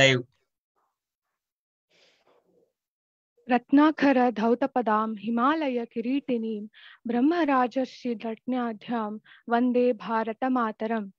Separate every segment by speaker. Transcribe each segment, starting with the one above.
Speaker 1: live.
Speaker 2: रत्नाखर धौतपदां हिमालयकिरीटिनीं ब्रह्मराजर्षिरत्नाढ्यां वन्दे भारतमातरम्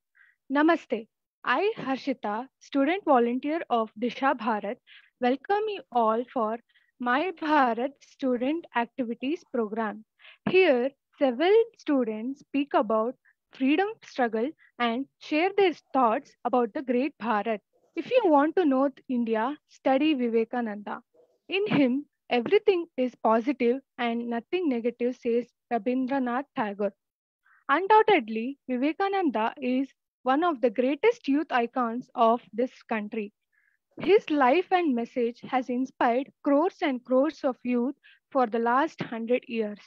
Speaker 2: Namaste. I, Harshita, student volunteer of Disha Bharat, welcome you all for My Bharat Student Activities Program. Here, several students speak about freedom struggle and share their thoughts about the great Bharat. If you want to know India, study Vivekananda. In him, everything is positive and nothing negative, says Rabindranath Tagore. Undoubtedly, Vivekananda is one of the greatest youth icons of this country. His life and message has inspired crores and crores of youth for the last 100 years.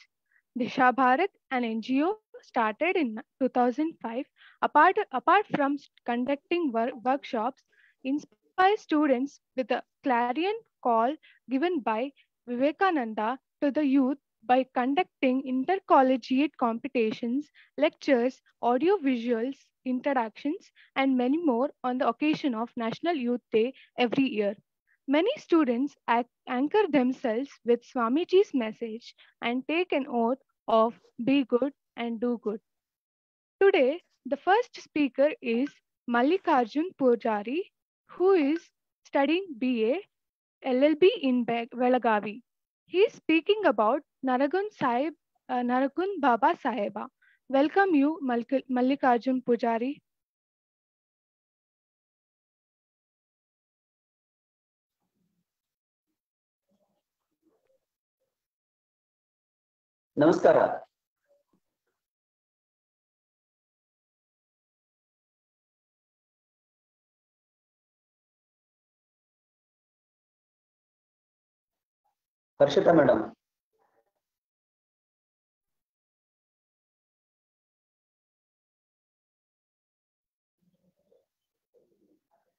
Speaker 2: Disha Bharat, an NGO started in 2005, apart, apart from conducting work, workshops, inspire students with a clarion call given by Vivekananda to the youth by conducting intercollegiate competitions, lectures, audio visuals, introductions, and many more on the occasion of National Youth Day every year. Many students anchor themselves with Swamiji's message and take an oath of be good and do good. Today, the first speaker is Mallikarjun Pujari, who is studying BA LLB in Belagavi. He is speaking about Naragun Sahib, uh, Naragun Baba Sahiba. Welcome you, Malik Malikarjun Pujari.
Speaker 3: Namaskara. Harshita madam.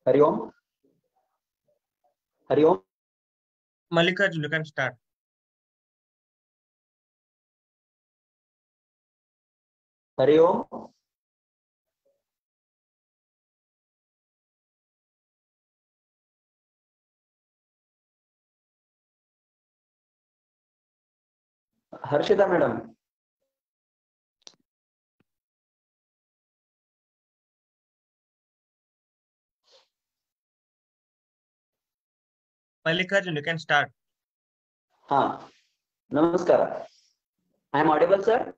Speaker 1: Hariom Hariom Mallikarjun can
Speaker 3: start Hariom Harshita madam.
Speaker 1: Mallikarjun you can start
Speaker 3: हाँ नमस्कार। I am audible sir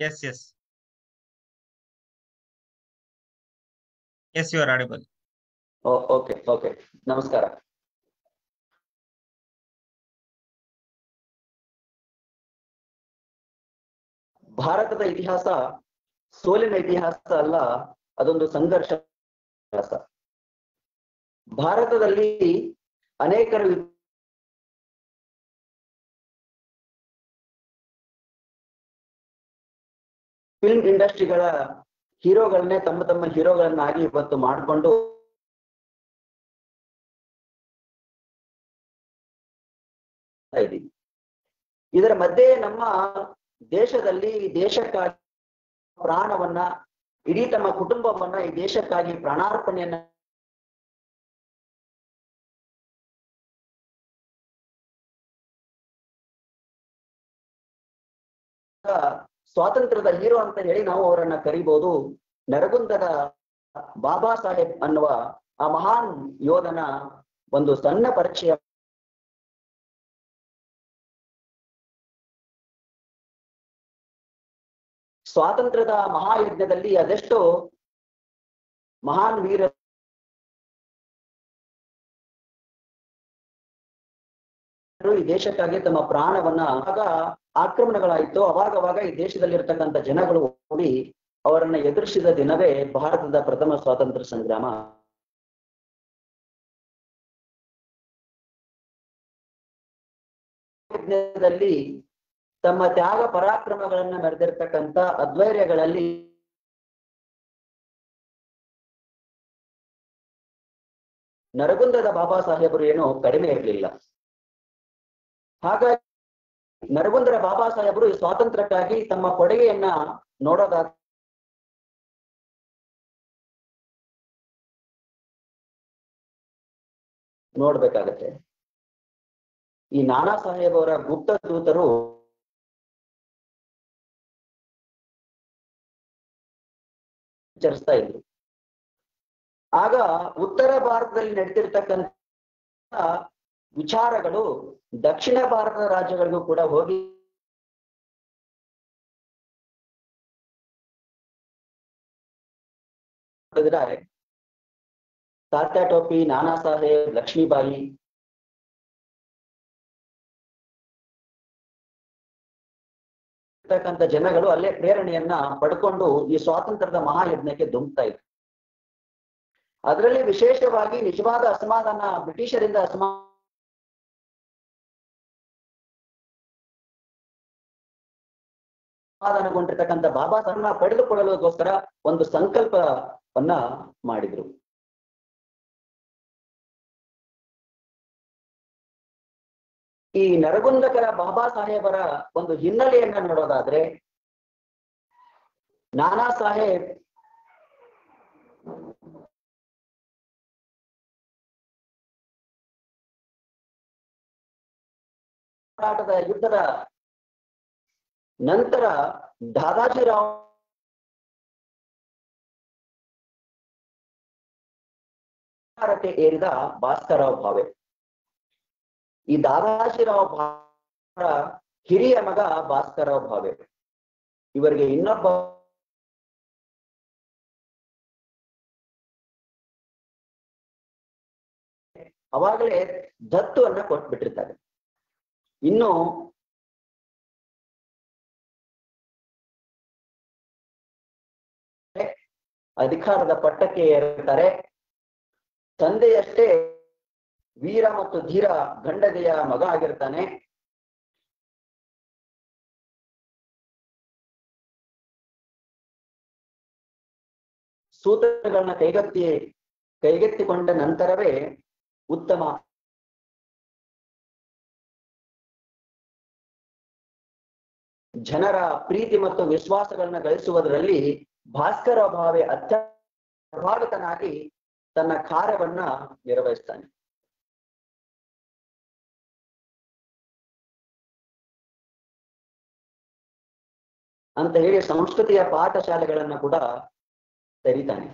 Speaker 1: yes yes yes you are audible
Speaker 3: okay okay नमस्कार। ಭಾರತದ ಇತಿಹಾಸ ಸೋಲಿನ ಇತಿಹಾಸ ಅಲ್ಲ, ಅದೊಂದು ಸಂಘರ್ಷ ಇತಿಹಾಸ. ಭಾರತದಲ್ಲಿ ಅನೇಕರು ಫಿಲ್ಮ್ ಇಂಡಸ್ಟ್ರಿಗಳ ಹೀರೋಗಳನ್ನೇ ತಮ್ಮ ತಮ್ಮ ಹೀರೋಗಳನ್ನಾಗಿ ಇವತ್ತು ಮಾಡಿಕೊಂಡು ಇದರ ಮಧ್ಯೆ ನಮ್ಮ ದೇಶದಲ್ಲಿ ದೇಶಕ್ಕಾಗಿ ಪ್ರಾಣವನ್ನ, ಇಡೀ ತಮ್ಮ ಕುಟುಂಬವನ್ನ ಈ ದೇಶಕ್ಕಾಗಿ ಪ್ರಾಣಾರ್ಪಣೆಯನ್ನ ಸ್ವಾತಂತ್ರ್ಯದ ಹೀರೋ ಅಂತ ಹೇಳಿ ನಾವು ಅವರನ್ನ ಕರಿಬಹುದು ನರಗುಂದದ ಬಾಬಾ ಸಾಹೇಬ್ ಅನ್ನುವ ಆ ಮಹಾನ್ ಯೋಧನ ಒಂದು ಸಣ್ಣ ಪರಿಚಯ ಸ್ವಾತಂತ್ರ್ಯದ ಮಹಾಯಜ್ಞದಲ್ಲಿ ಅದೆಷ್ಟು ಮಹಾನ್ ವೀರ ಈ ದೇಶಕ್ಕಾಗಿ ತಮ್ಮ ಪ್ರಾಣವನ್ನ ಆಗ ಆಕ್ರಮಣಗಳಾಯಿತು. ಅವಾಗವಾಗ ಈ ದೇಶದಲ್ಲಿರ್ತಕ್ಕಂಥ ಜನಗಳು ಓಡಿ ಅವರನ್ನ ಎದುರಿಸಿದ ದಿನವೇ ಭಾರತದ ಪ್ರಥಮ ಸ್ವಾತಂತ್ರ್ಯ ಸಂಗ್ರಾಮ. ಯಜ್ಞದಲ್ಲಿ ತಮ್ಮ ತ್ಯಾಗ ಪರಾಕ್ರಮಗಳನ್ನ ಮೆರೆದಿರ್ತಕ್ಕಂಥ ಅದ್ವೈರ್ಯಗಳಲ್ಲಿ ನರಗುಂದದ ಬಾಬಾ ಸಾಹೇಬರು ಏನು ಕಡಿಮೆ ಇರಲಿಲ್ಲ. ಹಾಗಾಗಿ ನರಗುಂದರ ಬಾಬಾ ಸಾಹೇಬರು ಈ ಸ್ವಾತಂತ್ರ್ಯಕ್ಕಾಗಿ ತಮ್ಮ ಕೊಡುಗೆಯನ್ನ ನೋಡೋದಾದ ನೋಡ್ಬೇಕಾಗತ್ತೆ. ಈ ನಾನಾ ಸಾಹೇಬ್ ಅವರ ಗುಪ್ತ ದೂತರು ಚರಿಸ್ತಾ ಇದ್ರು ಆಗ ಉತ್ತರ ಭಾರತದಲ್ಲಿ ನಡೆದಿರ್ತಕ್ಕಂಥ ವಿಚಾರಗಳು ದಕ್ಷಿಣ ಭಾರತದ ರಾಜ್ಯಗಳಿಗೂ ಕೂಡ ಹೋಗಿ ತಾತ್ಯಾ ಟೋಪಿ, ನಾನಾ ಸಾಹೇಬ್, ಲಕ್ಷ್ಮೀಬಾಯಿ ಇರ್ತಕ್ಕಂಥ ಜನಗಳು ಅಲ್ಲೇ ಪ್ರೇರಣೆಯನ್ನ ಪಡ್ಕೊಂಡು ಈ ಸ್ವಾತಂತ್ರ್ಯದ ಮಹಾಯಜ್ಞಕ್ಕೆ ಧುಮ್ತಾ ಇದ್ರು. ಅದರಲ್ಲಿ ವಿಶೇಷವಾಗಿ ನಿಜವಾದ ಅಸಮಾಧಾನ, ಬ್ರಿಟಿಷರಿಂದ ಅಸಮಾ ಸಮಾಧಾನಗೊಂಡಿರ್ತಕ್ಕಂಥ ಬಾಬಾ ಸಾಹೇಬ್ನ ಪಡೆದುಕೊಳ್ಳಲುಗೋಸ್ಕರ ಒಂದು ಸಂಕಲ್ಪವನ್ನ ಮಾಡಿದ್ರು. ಈ ನರಗುಂದಕರ ಬಾಬಾ ಸಾಹೇಬರ ಒಂದು ಹಿನ್ನೆಲೆಯನ್ನ ನೋಡೋದಾದ್ರೆ ನಾನಾ ಸಾಹೇಬ್ ಹೋರಾಟದ ಯುದ್ಧದ ನಂತರ ದಾದಾಜಿರಾವ್ ಏರಿದ ಭಾಸ್ಕರರಾವ್ ಭಾವೆ. ಈ ದಾದಾಜಿರಾವ್ ಭಾವ ಹಿರಿಯ ಮಗ ಭಾಸ್ಕರರಾವ್ ಭಾವೆ. ಇವರಿಗೆ ಇನ್ನೊಬ್ಬ ಅವಾಗಲೇ ದತ್ತುವನ್ನ ಕೊಟ್ಬಿಟ್ಟಿರ್ತಾರೆ. ಇನ್ನು ಅಧಿಕಾರದ ಪಟ್ಟಕ್ಕೆ ಏರ್ತಾರೆ. ತಂದೆಯಷ್ಟೇ ವೀರ ಮತ್ತು ಧೀರ ಗಂಡದೆಯ ಮಗ ಆಗಿರ್ತಾನೆ. ಸೂತ್ರಗಳನ್ನ ಕೈಗೆತ್ತಿ, ಕೈಗೆತ್ತಿಕೊಂಡ ನಂತರವೇ ಉತ್ತಮ ಜನರ ಪ್ರೀತಿ ಮತ್ತು ವಿಶ್ವಾಸಗಳನ್ನ ಗಳಿಸುವುದರಲ್ಲಿ ಭಾಸ್ಕರ ಭಾವೆ ಅತ್ಯಂತ ಪ್ರಭಾವಿತನಾಗಿ ತನ್ನ ಕಾರ್ಯವನ್ನ ನಿರ್ವಹಿಸ್ತಾನೆ. ಅಂತ ಹೇಳಿ ಸಂಸ್ಕೃತಿಯ ಪಾಠಶಾಲೆಗಳನ್ನ ಕೂಡ ತೆರೀತಾನೆ.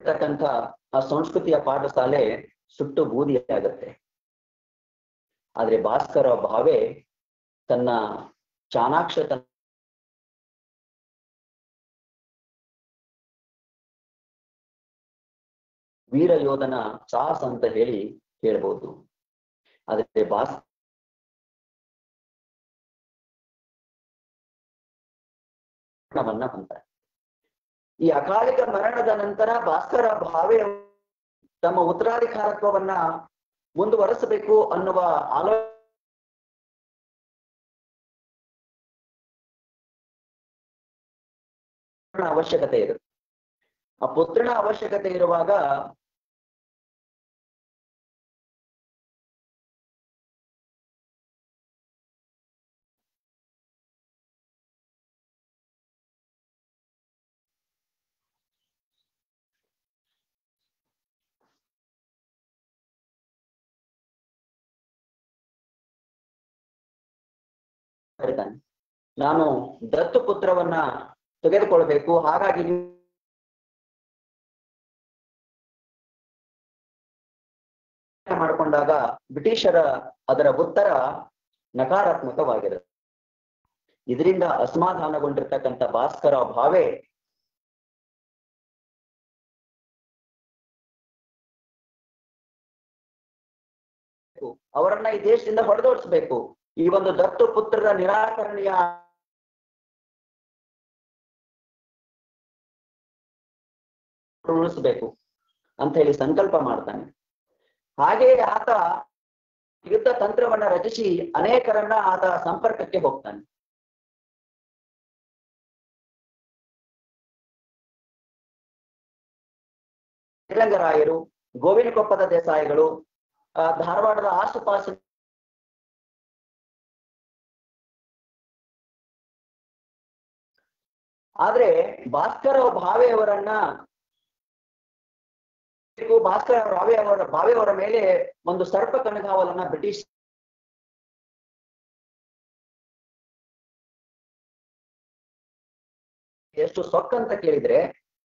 Speaker 3: ಇರ್ತಕ್ಕಂಥ ಆ ಸಂಸ್ಕೃತಿಯ ಪಾಠಶಾಲೆ ಸುಟ್ಟು ಬೂದಿಯಾಗತ್ತೆ ಆದ್ರೆ ಭಾಸ್ಕರ ಭಾವೆ ತನ್ನ ಚಾಣಾಕ್ಷತನ ವೀರ ಯೋಧನ ಸಾಹಸ ಅಂತ ಹೇಳಿ ಹೇಳ್ಬೋದು ಆದ್ರೆ ಬಾಸ್ ಮರಣವನ್ನ ಹೊಂತಾರೆ ಈ ಅಕಾಲಿಕ ಮರಣದ ನಂತರ ಭಾಸ್ಕರ ಭಾವೆ ತಮ್ಮ ಉತ್ತರಾಧಿಕಾರತ್ವವನ್ನ ಮುಂದುವರೆಸಬೇಕು ಅನ್ನುವ ಆಲೋ ಅವಶ್ಯಕತೆ ಇರುತ್ತೆ. ಆ ಪುತ್ರನ ಅವಶ್ಯಕತೆ ಇರುವಾಗ ಹೇಳ್ತಾನೆ. ನಾನು ದತ್ತು ಪುತ್ರವನ್ನ ತೆಗೆದುಕೊಳ್ಬೇಕು. ಹಾಗಾಗಿ ಮಾಡಿಕೊಂಡಾಗ ಬ್ರಿಟಿಷರ ಅದರ ಉತ್ತರ ನಕಾರಾತ್ಮಕವಾಗಿರುತ್ತೆ. ಇದರಿಂದ ಅಸಮಾಧಾನಗೊಂಡಿರ್ತಕ್ಕಂಥ ಭಾಸ್ಕರ ಭಾವೆ ಅವರನ್ನ ಈ ದೇಶದಿಂದ ಹೊಡೆದೋಡಿಸ್ಬೇಕು ಈ ಒಂದು ದತ್ತು ಪುತ್ರರ ನಿರಾಕರಣೆಯ ಉಳಿಸ್ಬೇಕು ಅಂತ ಹೇಳಿ ಸಂಕಲ್ಪ ಮಾಡ್ತಾನೆ. ಹಾಗೆಯೇ ಆತ ಯುದ್ಧ ತಂತ್ರವನ್ನ ರಚಿಸಿ ಅನೇಕರನ್ನ ಆತ ಸಂಪರ್ಕಕ್ಕೆ ಹೋಗ್ತಾನೆ. ಶ್ರೀರಂಗರಾಯರು, ಗೋವಿನಕೊಪ್ಪದ ದೇಸಾಯಿಗಳು ಧಾರವಾಡದ ಆಸುಪಾಸು ಆದ್ರೆ ಭಾಸ್ಕರ ಭಾವೆಯವರನ್ನ ಭಾಸ್ಕರ ರಾವೆ ಅವರ ಭಾವೆಯವರ ಮೇಲೆ ಒಂದು ಸರ್ಪ ಕಣಗಾವಲನ್ನ ಬ್ರಿಟಿಷ್ ಎಷ್ಟು ಸೊಕ್ಕಂತ ಕೇಳಿದ್ರೆ,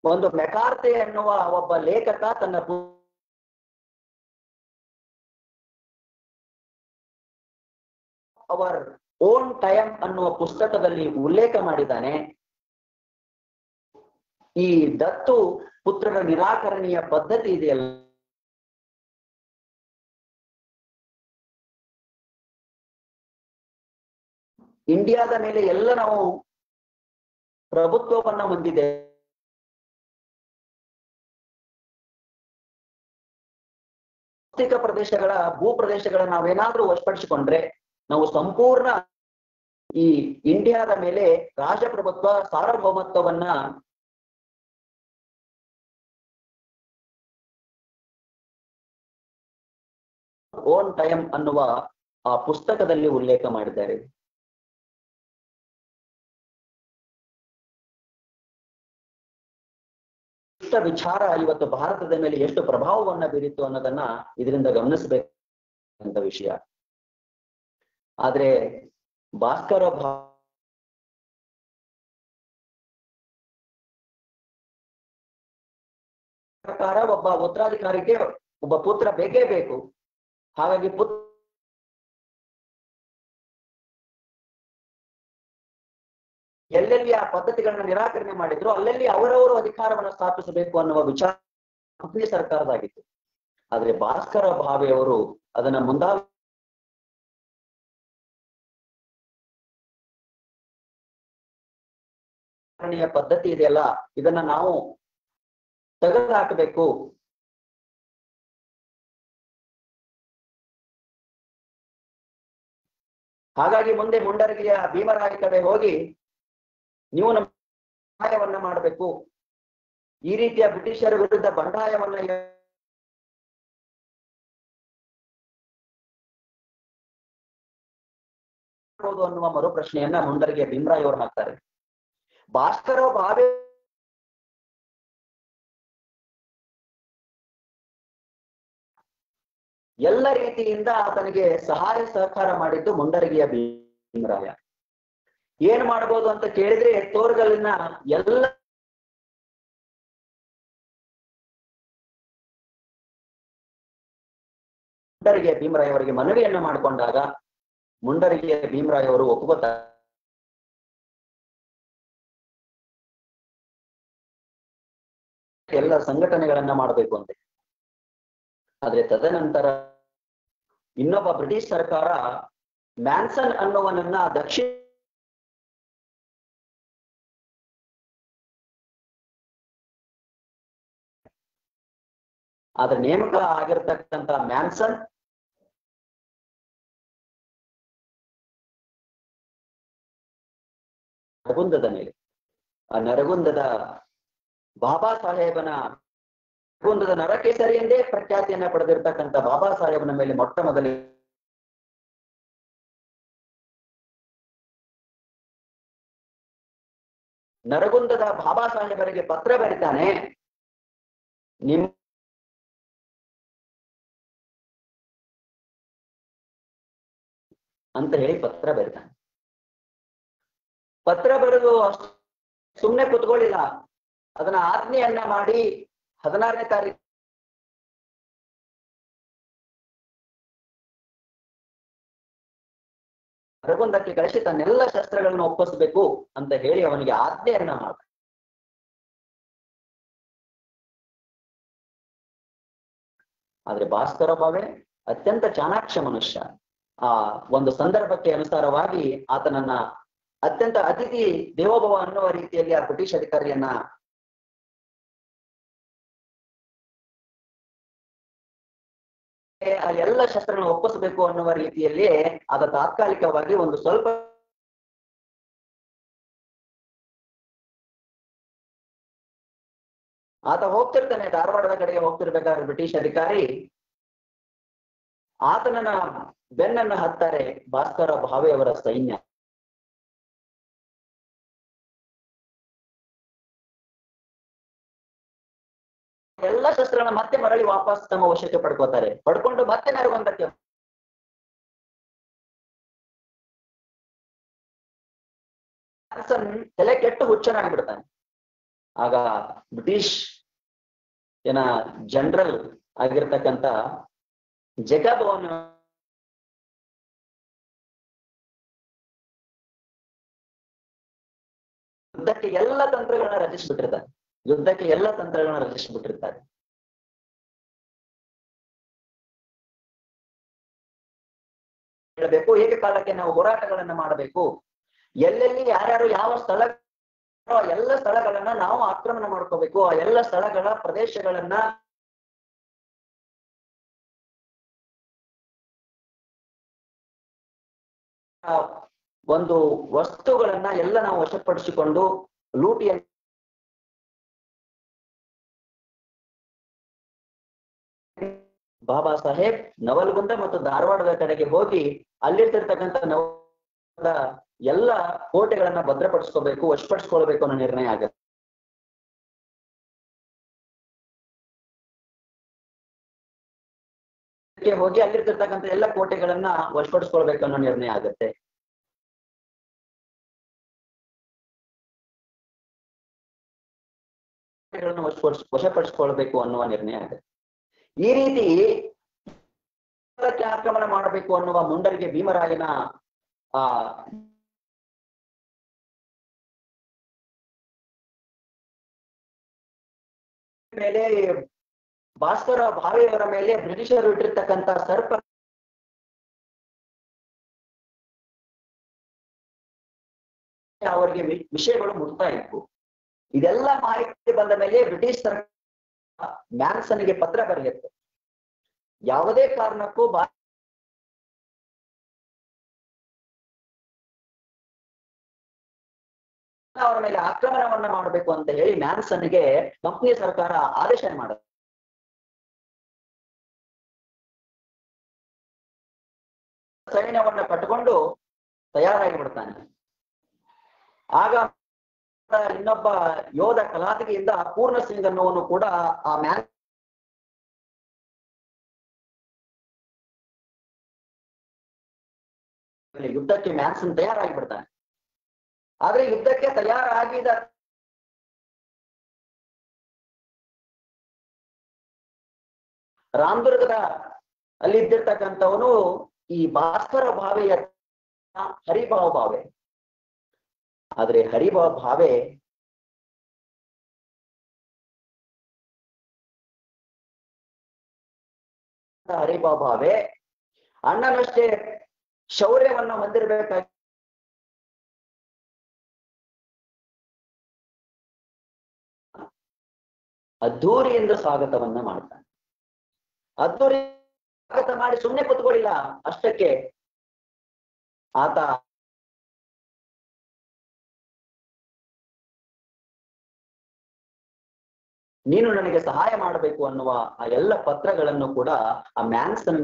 Speaker 3: ಒಂದು ಮೆಕಾರ್ತೆ ಎನ್ನುವ ಒಬ್ಬ ಲೇಖಕ ತನ್ನ ಅವರ್ ಓನ್ ಟೈಮ್ ಅನ್ನುವ ಪುಸ್ತಕದಲ್ಲಿ ಉಲ್ಲೇಖ ಮಾಡಿದ್ದಾನೆ. ಈ ದತ್ತು ಪುತ್ರರ ನಿರಾಕರಣೀಯ ಪದ್ಧತಿ ಇದೆಯಲ್ಲ? ಇಂಡಿಯಾದ ಮೇಲೆ ಎಲ್ಲ ನಾವು ಪ್ರಭುತ್ವವನ್ನ ಹೊಂದಿದೆ ಪ್ರದೇಶಗಳ ಭೂ ಪ್ರದೇಶಗಳ ನಾವೇನಾದ್ರೂ ವಶಪಡಿಸಿಕೊಂಡ್ರೆ ನಾವು ಸಂಪೂರ್ಣ ಈ ಇಂಡಿಯಾದ ಮೇಲೆ ರಾಜಪ್ರಭುತ್ವ, ಸಾರ್ವಭೌಮತ್ವವನ್ನ ಓನ್ ಟೈಮ್ ಅನ್ನುವ ಆ ಪುಸ್ತಕದಲ್ಲಿ ಉಲ್ಲೇಖ ಮಾಡಿದ್ದಾರೆ. ವಿಚಾರ ಇವತ್ತು ಭಾರತದ ಮೇಲೆ ಎಷ್ಟು ಪ್ರಭಾವವನ್ನ ಬೀರಿತು ಅನ್ನೋದನ್ನ ಇದರಿಂದ ಗಮನಿಸಬೇಕಂತ ವಿಷಯ. ಆದ್ರೆ ಭಾಸ್ಕರ ಪ್ರಕಾರ ಒಬ್ಬ ಉತ್ತರಾಧಿಕಾರಿಗೆ ಒಬ್ಬ ಪುತ್ರ ಬೇಕೇ ಬೇಕು. ಹಾಗಾಗಿ ಎಲ್ಲೆಲ್ಲಿ ಆ ಪದ್ಧತಿಗಳನ್ನ ನಿರಾಕರಣೆ ಮಾಡಿದ್ರು ಅಲ್ಲೆಲ್ಲಿ ಅವರವರು ಅಧಿಕಾರವನ್ನು ಸ್ಥಾಪಿಸಬೇಕು ಅನ್ನುವ ವಿಚಾರ ಹುಬ್ಬಳ್ಳಿ ಸರ್ಕಾರದಾಗಿತ್ತು. ಆದ್ರೆ ಭಾಸ್ಕರ ಭಾವೆಯವರು ಅದನ್ನ ಮುಂದಾ ಪದ್ಧತಿ ಇದೆಯಲ್ಲ, ಇದನ್ನ ನಾವು ತೆಗೆದು ಹಾಕಬೇಕು ಹಾಗಾಗಿ ಮುಂದೆ ಮುಂಡರಗಿಯ ಭೀಮರಾಯ ಕಡೆ ಹೋಗಿ ನೀವು ನಮ್ಮ ಬಂಡಾಯವನ್ನ ಮಾಡಬೇಕು. ಈ ರೀತಿಯ ಬ್ರಿಟಿಷರ ವಿರುದ್ಧ ಬಂಡಾಯವನ್ನ ಅನ್ನುವ ಮರು ಪ್ರಶ್ನೆಯನ್ನ ಮುಂಡರಗಿಯ ಭೀಮರಾಯ್ ಅವರು ಹಾಕ್ತಾರೆ. ಭಾಸ್ಕರ ಭಾವೆ ಎಲ್ಲ ರೀತಿಯಿಂದ ಆತನಿಗೆ ಸಹಾಯ ಸಹಕಾರ ಮಾಡಿದ್ದು ಮುಂಡರಗಿಯ ಭೀಮರಾಯ. ಏನ್ ಮಾಡ್ಬೋದು ಅಂತ ಕೇಳಿದ್ರೆ ತೋರ್ಗಲ್ಲಿನ ಎಲ್ಲ ಮುಂಡರಗಿಯ ಭೀಮರಾಯವರಿಗೆ ಅವರಿಗೆ ಮನವಿಯನ್ನ ಮಾಡಿಕೊಂಡಾಗ ಮುಂಡರಗಿಯ ಭೀಮರಾಯ ಅವರು ಒಪ್ಪುತ್ತಾರೆ ಎಲ್ಲ ಸಂಘಟನೆಗಳನ್ನ ಮಾಡಬೇಕು ಅಂತ. ಆದ್ರೆ ತದನಂತರ ಇನ್ನೊಬ್ಬ ಬ್ರಿಟಿಷ್ ಸರ್ಕಾರ ಮ್ಯಾನ್ಸನ್ ಅನ್ನುವನನ್ನ ದಕ್ಷಿಣ ಆದ್ರೆ ನೇಮಕ ಆಗಿರ್ತಕ್ಕಂತ ಮ್ಯಾನ್ಸನ್ ನರಗುಂದದ ಮೇಲೆ. ಆ ನರಗುಂದದ ಬಾಬಾ ಸಾಹೇಬನ ನರಗುಂದದ ನರಕೇಸರಿ ಎಂದೇ ಪ್ರಖ್ಯಾತಿಯನ್ನ ಪಡೆದಿರ್ತಕ್ಕಂಥ ಬಾಬಾ ಸಾಹೇಬನ ಮೇಲೆ ಮೊಟ್ಟ ಮೊದಲ ನರಗುಂದದ ಬಾಬಾ ಸಾಹೇಬರಿಗೆ ಪತ್ರ ಬರಿತಾನೆ. ನಿಮ್ ಅಂತ ಹೇಳಿ ಪತ್ರ ಬರಿತಾನೆ. ಪತ್ರ ಬರೆದು ಸುಮ್ಮನೆ ಕುತ್ಕೊಳ್ಳಿಲ್ಲ. ಅದನ್ನ ಆಜ್ಞೆಯನ್ನ ಮಾಡಿ ಹದಿನಾರನೇ ತಾರೀಕು ಕಲಿಸಿ ಕಳಿಸಿ ತನ್ನೆಲ್ಲ ಶಸ್ತ್ರಗಳನ್ನು ಒಪ್ಪಿಸಬೇಕು ಅಂತ ಹೇಳಿ ಅವನಿಗೆ ಆಜ್ಞೆಯನ್ನ ಮಾಡ ಆದ್ರೆ ಭಾಸ್ಕರ ಭಾವೆ ಅತ್ಯಂತ ಚಾಣಾಕ್ಷ ಮನುಷ್ಯ. ಆ ಒಂದು ಸಂದರ್ಭಕ್ಕೆ ಅನುಸಾರವಾಗಿ ಆತನನ್ನ ಅತ್ಯಂತ ಅತಿಥಿ ದೇವೋಭವ ಅನ್ನುವ ರೀತಿಯಲ್ಲಿ ಆ ಬ್ರಿಟಿಷ್ ಅಧಿಕಾರಿಯನ್ನ ಎಲ್ಲ ಶಸ್ತ್ರಗಳನ್ನು ಒಪ್ಪಿಸಬೇಕು ಅನ್ನುವ ರೀತಿಯಲ್ಲಿ ಅದ ತಾತ್ಕಾಲಿಕವಾಗಿ ಒಂದು ಸ್ವಲ್ಪ ಆತ ಹೋಗ್ತಿರ್ತಾನೆ, ಧಾರವಾಡದ ಕಡೆಗೆ ಹೋಗ್ತಿರ್ಬೇಕಾದ್ರೆ ಬ್ರಿಟಿಷ್ ಅಧಿಕಾರಿ. ಆತನನ್ನ ಬೆನ್ನನ್ನ ಹತ್ತಾರೆ ಭಾಸ್ಕರ ಭಾವೆ ಅವರ ಸೈನ್ಯ. ಎಲ್ಲ ಶಸ್ತ್ರಗಳನ್ನ ಮತ್ತೆ ಮರಳಿ ವಾಪಸ್ ತಮ್ಮ ವಶಕ್ಕೆ ಪಡ್ಕೋತಾರೆ. ಪಡ್ಕೊಂಡು ಮತ್ತೆ ನರಗೊಂದಕ್ಕೆ ತಲೆ ಕೆಟ್ಟು ಹುಚ್ಚನಾಗ್ಬಿಡ್ತಾನೆ ಆಗ ಬ್ರಿಟಿಷ್ ಏನ ಜನರಲ್ ಆಗಿರ್ತಕ್ಕಂತ ಜಗಬ್ ಅವನು ಯುದ್ಧಕ್ಕೆ ಎಲ್ಲ ತಂತ್ರಗಳನ್ನ ರಚಿಸ್ಬಿಟ್ಟಿರ್ತಾರೆ ಯುದ್ಧಕ್ಕೆ ಎಲ್ಲ ತಂತ್ರಗಳನ್ನ ರಚಿಸಿಬಿಟ್ಟಿರ್ತಾರೆ ಹೇಳಬೇಕು, ಏಕಕಾಲಕ್ಕೆ ನಾವು ಹೋರಾಟಗಳನ್ನ ಮಾಡಬೇಕು. ಎಲ್ಲೆಲ್ಲಿ ಯಾರ್ಯಾರು ಯಾವ ಸ್ಥಳ ಎಲ್ಲ ಸ್ಥಳಗಳನ್ನ ನಾವು ಆಕ್ರಮಣ ಮಾಡ್ಕೋಬೇಕು. ಆ ಎಲ್ಲ ಸ್ಥಳಗಳ ಪ್ರದೇಶಗಳನ್ನ ಒಂದು ವಸ್ತುಗಳನ್ನ ಎಲ್ಲ ನಾವು ವಶಪಡಿಸಿಕೊಂಡು ಲೂಟಿಯ ಬಾಬಾ ಸಾಹೇಬ್ ನವಲ್ಗುಂದ ಮತ್ತು ಧಾರವಾಡದ ಕಡೆಗೆ ಹೋಗಿ ಅಲ್ಲಿರ್ತಿರ್ತಕ್ಕಂಥ ನವ ಎಲ್ಲ ಕೋಟೆಗಳನ್ನ ಭದ್ರಪಡಿಸ್ಕೋಬೇಕು, ವಶಪಡಿಸ್ಕೊಳ್ಬೇಕು ಅನ್ನೋ ನಿರ್ಣಯ ಆಗುತ್ತೆ. ಹೋಗಿ ಅಲ್ಲಿರ್ತಿರ್ತಕ್ಕಂಥ ಎಲ್ಲ ಕೋಟೆಗಳನ್ನ ವಶಪಡಿಸ್ಕೊಳ್ಬೇಕು ಅನ್ನೋ ನಿರ್ಣಯ ಆಗುತ್ತೆ. ವಶಪಡಿಸ್ಕೊಳ್ಬೇಕು ಅನ್ನುವ ನಿರ್ಣಯ ಆಗುತ್ತೆ. ಈ ರೀತಿ ಆಕ್ರಮಣ ಮಾಡಬೇಕು ಅನ್ನುವ ಮುಂಡರಿಗೆ ಭೀಮರಾಯನ, ಆ, ಮೇಲೆ ಭಾಸ್ಕರ ಭಾವೆಯವರ ಮೇಲೆ ಬ್ರಿಟಿಷರು ಇಟ್ಟಿರ್ತಕ್ಕಂಥ ಸರ್ಪ ಅವರಿಗೆ ವಿಷಯಗಳು ಮುಟ್ತಾ ಇತ್ತು ಇದೆಲ್ಲ ಮಾಹಿತಿ ಬಂದ ಮೇಲೆ ಬ್ರಿಟಿಷ್ ಸರ್ಕಾರ ಮ್ಯಾನ್ಸನ್ಗೆ ಪತ್ರ ಬರೆಯುತ್ತೆ. ಯಾವುದೇ ಕಾರಣಕ್ಕೂ ಬಾ ಅವರ ಮೇಲೆ ಆಕ್ರಮಣವನ್ನ ಮಾಡಬೇಕು ಅಂತ ಹೇಳಿ ಮ್ಯಾನ್ಸನ್ಗೆ ಕಂಪ್ನಿ ಸರ್ಕಾರ ಆದೇಶ ಮಾಡುತ್ತೆ ಸೈನ್ಯವನ್ನ ಕಟ್ಟಿಕೊಂಡು ತಯಾರಾಗಿ ಬಿಡ್ತಾನೆ ಆಗ ಇನ್ನೊಬ್ಬ ಯೋಧ ಕಲಾತಿಗೆಯಿಂದ ಪೂರ್ಣ ಸಿಂಗ್ ಅನ್ನೋನು ಕೂಡ ಆ ಮ್ಯಾನ್ ಯುದ್ಧಕ್ಕೆ ಮ್ಯಾನ್ಸನ್ ತಯಾರಾಗಿ ಬಿಡ್ತಾನೆ ಆದ್ರೆ ಯುದ್ಧಕ್ಕೆ ತಯಾರಾಗಿದ ರಾಮದುರ್ಗದ ಅಲ್ಲಿದ್ದಿರ್ತಕ್ಕಂಥವನು ಈ ಭಾಸ್ಕರ ಭಾವೆಯ ಹರಿಭಾವ ಭಾವೆ. ಆದ್ರೆ ಹರಿಭಾವ ಭಾವೆ ಹರಿಭಾವ ಭಾವೆ ಅಣ್ಣನಷ್ಟೇ ಶೌರ್ಯವನ್ನ ಹೊಂದಿರಬೇಕಾಗಿ ಅದ್ದೂರಿಯಿಂದ ಸ್ವಾಗತವನ್ನ ಮಾಡ್ತಾನೆ. ಅದ್ದೂರಿ ಸ್ವಾಗತ ಮಾಡಿ ಸುಮ್ಮನೆ ಕೂತ್ಕೊಳ್ಳಿಲ್ಲ, ಅಷ್ಟಕ್ಕೆ ಆತ ನೀನು ನನಗೆ ಸಹಾಯ ಮಾಡಬೇಕು ಅನ್ನುವ ಆ ಎಲ್ಲ ಪತ್ರಗಳನ್ನು ಕೂಡ ಆ ಮ್ಯಾನ್ಸನ್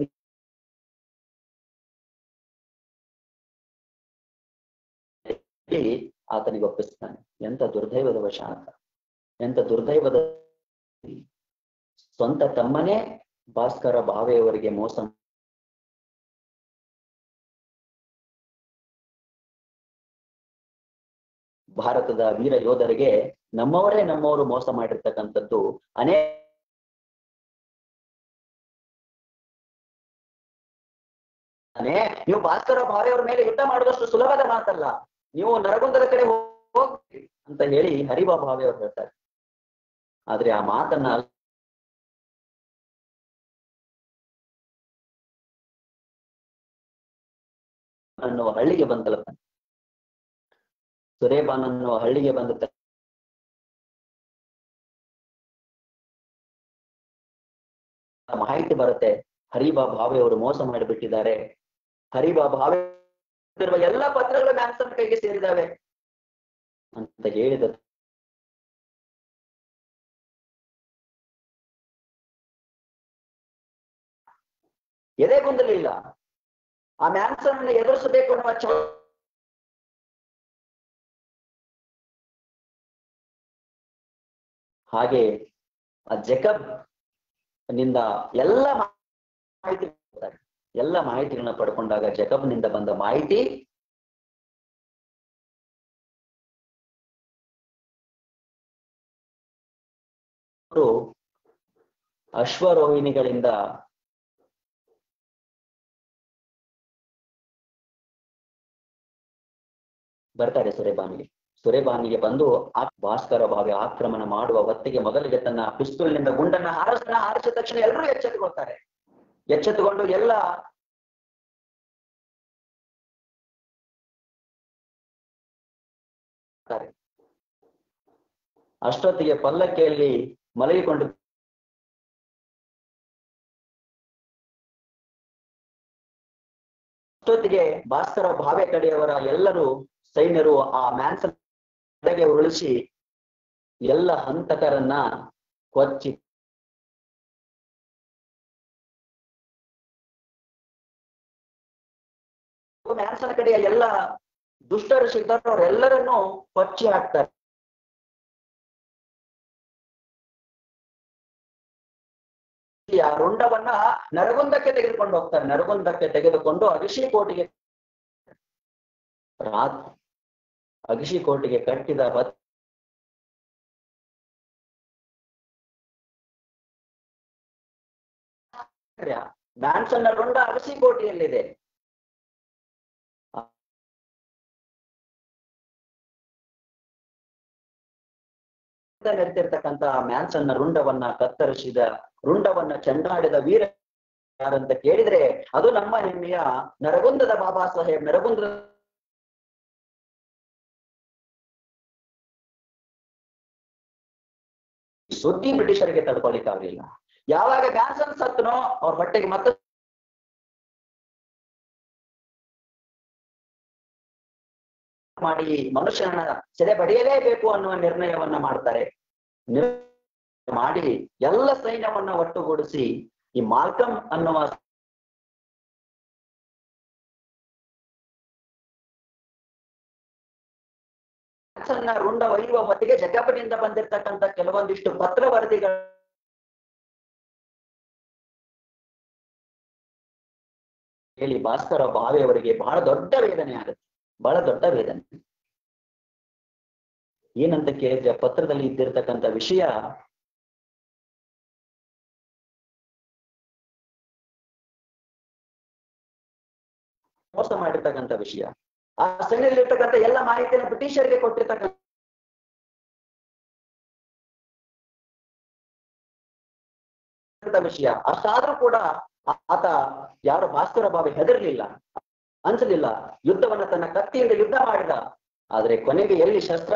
Speaker 3: ಆತನಿಗೆ ಒಪ್ಪಿಸ್ತಾನೆ. ಎಂತ ದುರ್ದೈವದ ವಶ ಅಂತ ಎಂತ ದುರ್ದೈವದ ಸ್ವಂತ ತಮ್ಮನೇ ಭಾಸ್ಕರ ಭಾವೆಯವರಿಗೆ ಮೋಸ ಭಾರತದ ವೀರ ಯೋಧರಿಗೆ ನಮ್ಮವರೇ ನಮ್ಮವರು ಮೋಸ ಮಾಡಿರ್ತಕ್ಕಂಥದ್ದು ಅನೇಕ ನೀವು ಭಾಸ್ಕರ ಭಾವೆಯವರ ಮೇಲೆ ಯುದ್ಧ ಮಾಡುವಷ್ಟು ಸುಲಭದ ಮಾತಲ್ಲ. ನೀವು ನರಗುಂದದ ಕಡೆ ಹೋಗ್ರಿ ಅಂತ ಹೇಳಿ ಹರಿಬಾ ಅವ್ರು ಹೇಳ್ತಾರೆ. ಆದ್ರೆ ಆ ಮಾತನ್ನ ಅನ್ನುವ ಹಳ್ಳಿಗೆ ಬಂದ ತಲುಪ್ತಾನೆ ಅನ್ನುವ ಹಳ್ಳಿಗೆ ಬಂದ ಮಾಹಿತಿ ಬರುತ್ತೆ. ಹರಿಬಾ ಭಾವೆ ಅವರು ಮೋಸ ಮಾಡಿಬಿಟ್ಟಿದ್ದಾರೆ. ಹರಿಬಾ ಭಾವೆ ಇರುವ ಎಲ್ಲ ಪತ್ರಗಳು ಮ್ಯಾನ್ಸನ್ ಕೈಗೆ ಸೇರಿದಾವೆ ಅಂತ ಹೇಳಿದ ಎದೆಗೊಂದಲಿಲ್ಲ ಆ ಮ್ಯಾನ್ಸನ್ ಅನ್ನು ಎದುರಿಸಬೇಕು ಅನ್ನುವ ಚ ಹಾಗೆ ಆ ಜಕಬ್ನಿಂದ ಎಲ್ಲ ಮಾಹಿತಿ. ಎಲ್ಲ ಮಾಹಿತಿಗಳನ್ನ ಪಡ್ಕೊಂಡಾಗ ಜಕಬ್ನಿಂದ ಬಂದ ಮಾಹಿತಿ ಅಶ್ವರೋಹಿಣಿಗಳಿಂದ ಬರ್ತಾರೆ ಸುರೇಬಾನಿಗೆ. ಸುರೇಬಾನಿಗೆ ಬಂದು ಆ ಭಾಸ್ಕರ ಭಾವಿ ಆಕ್ರಮಣ ಮಾಡುವ ಹೊತ್ತಿಗೆ ಮೊದಲಿಗೆ ತನ್ನ ಪಿಸ್ತೂಲ್ನಿಂದ ಗುಂಡನ್ನ ಹಾರಿಸನ ಹಾರಿಸಿದ ತಕ್ಷಣ ಎಲ್ಲರೂ ಎಚ್ಚೆತ್ತುಕೊಳ್ತಾರೆ. ಎಚ್ಚೆತ್ತುಕೊಂಡು ಎಲ್ಲ. ಅಷ್ಟೊತ್ತಿಗೆ ಪಲ್ಲಕ್ಕಿಯಲ್ಲಿ ಮಲಗಿಕೊಂಡು ಅಷ್ಟೊತ್ತಿಗೆ ಭಾಸ್ಕರ ಭಾವೆ ಕಡೆಯವರ ಎಲ್ಲರೂ ಸೈನ್ಯರು ಆ ಮ್ಯಾನ್ಸನ್ ಉರುಳಿಸಿ ಎಲ್ಲ ಹಂತಕರನ್ನ ಕೊಚ್ಚಿ ಮ್ಯಾನ್ಸನ್ ಕಡೆಯ ಎಲ್ಲ ದುಷ್ಟರು ಸಿದ್ಧರು ಅವರೆಲ್ಲರನ್ನು ಕೊಚ್ಚಿ ಹಾಕ್ತಾರೆ. ಆ ರುಂಡವನ್ನ ನರಗುಂದಕ್ಕೆ ತೆಗೆದುಕೊಂಡು ಹೋಗ್ತಾರೆ. ನರಗುಂದಕ್ಕೆ ತೆಗೆದುಕೊಂಡು ಅಗಶಿಕೋಟಿಗೆ ರಾತ್ ಅಗಶಿಕೋಟಿಗೆ ಕಟ್ಟಿದ ಬತ್ ಮ್ಯಾನ್ಸನ್ನ ರುಂಡ ಅಗಶಿಕೋಟೆಯಲ್ಲಿದೆ ನೆರೆದಿರ್ತಕ್ಕಂತ ಮ್ಯಾನ್ಸನ್ನ ರುಂಡವನ್ನ ಕತ್ತರಿಸಿದ, ರುಂಡವನ್ನ ಚೆಂಡಾಡಿದ ವೀರ ಯಾರಂತ ಕೇಳಿದ್ರೆ ಅದು ನಮ್ಮ ಹೆಮ್ಮೆಯ ನರಗುಂದದ ಬಾಬಾ ಸಾಹೇಬ್, ನರಗುಂದದ ಸುದ್ದಿ ಬ್ರಿಟಿಷರಿಗೆ ತಡ್ಕೊಳಿಕ್ಕಾಗಲಿಲ್ಲ ಯಾವಾಗ ಮ್ಯಾನ್ಸನ್ ಸತ್ನೋ ಅವ್ರ ಹೊಟ್ಟೆಗೆ ಮತ್ತೆ ಮಾಡಿ ಮನುಷ್ಯನ ಸೆರೆ ಪಡೆಯಲೇಬೇಕು ಅನ್ನುವ ನಿರ್ಣಯವನ್ನ ಮಾಡ್ತಾರೆ. ಮಾಡಿ ಎಲ್ಲ ಸೈನ್ಯವನ್ನ ಒಟ್ಟುಗೂಡಿಸಿ ಈ ಮಾಲ್ಕಂ ಅನ್ನುವ ರುಂಡ ಒಯ್ಯುವ ಹೊತ್ತಿಗೆ ಜಗಪಟಿಯಿಂದ ಬಂದಿರತಕ್ಕಂತ ಕೆಲವೊಂದಿಷ್ಟು ಪತ್ರ ವರದಿಗಳು ಹೇಳಿ ಭಾಸ್ಕರ ಭಾವೆಯವರಿಗೆ ಬಹಳ ದೊಡ್ಡ ವೇದನೆ ಆಗುತ್ತೆ. ಬಹಳ ದೊಡ್ಡ ವೇದನೆ. ಏನಂತ ಕೇಳಿದ್ರೆ ಪತ್ರದಲ್ಲಿ ಇದ್ದಿರ್ತಕ್ಕಂಥ ವಿಷಯ ಮೋಸ ಮಾಡಿರ್ತಕ್ಕಂಥ ವಿಷಯ. ಆ ಸೈನ್ಯದಲ್ಲಿರ್ತಕ್ಕಂಥ ಎಲ್ಲ ಮಾಹಿತಿಯನ್ನು ಬ್ರಿಟಿಷರಿಗೆ ಕೊಟ್ಟಿರ್ತಕ್ಕಂಥ ವಿಷಯ. ಅಷ್ಟಾದ್ರೂ ಕೂಡ ಆತ ಯಾರು ಭಾಸ್ಕರ ಬಾಬು ಹೆದರ್ಲಿಲ್ಲ. ಅನ್ಸಲಿಲ್ಲ ಯುದ್ಧವನ್ನ ತನ್ನ ಕತ್ತಿಯಿಂದ ಯುದ್ಧ ಮಾಡಿದ. ಆದ್ರೆ ಕೊನೆಗೆ ಎಲ್ಲಿ ಶಸ್ತ್ರ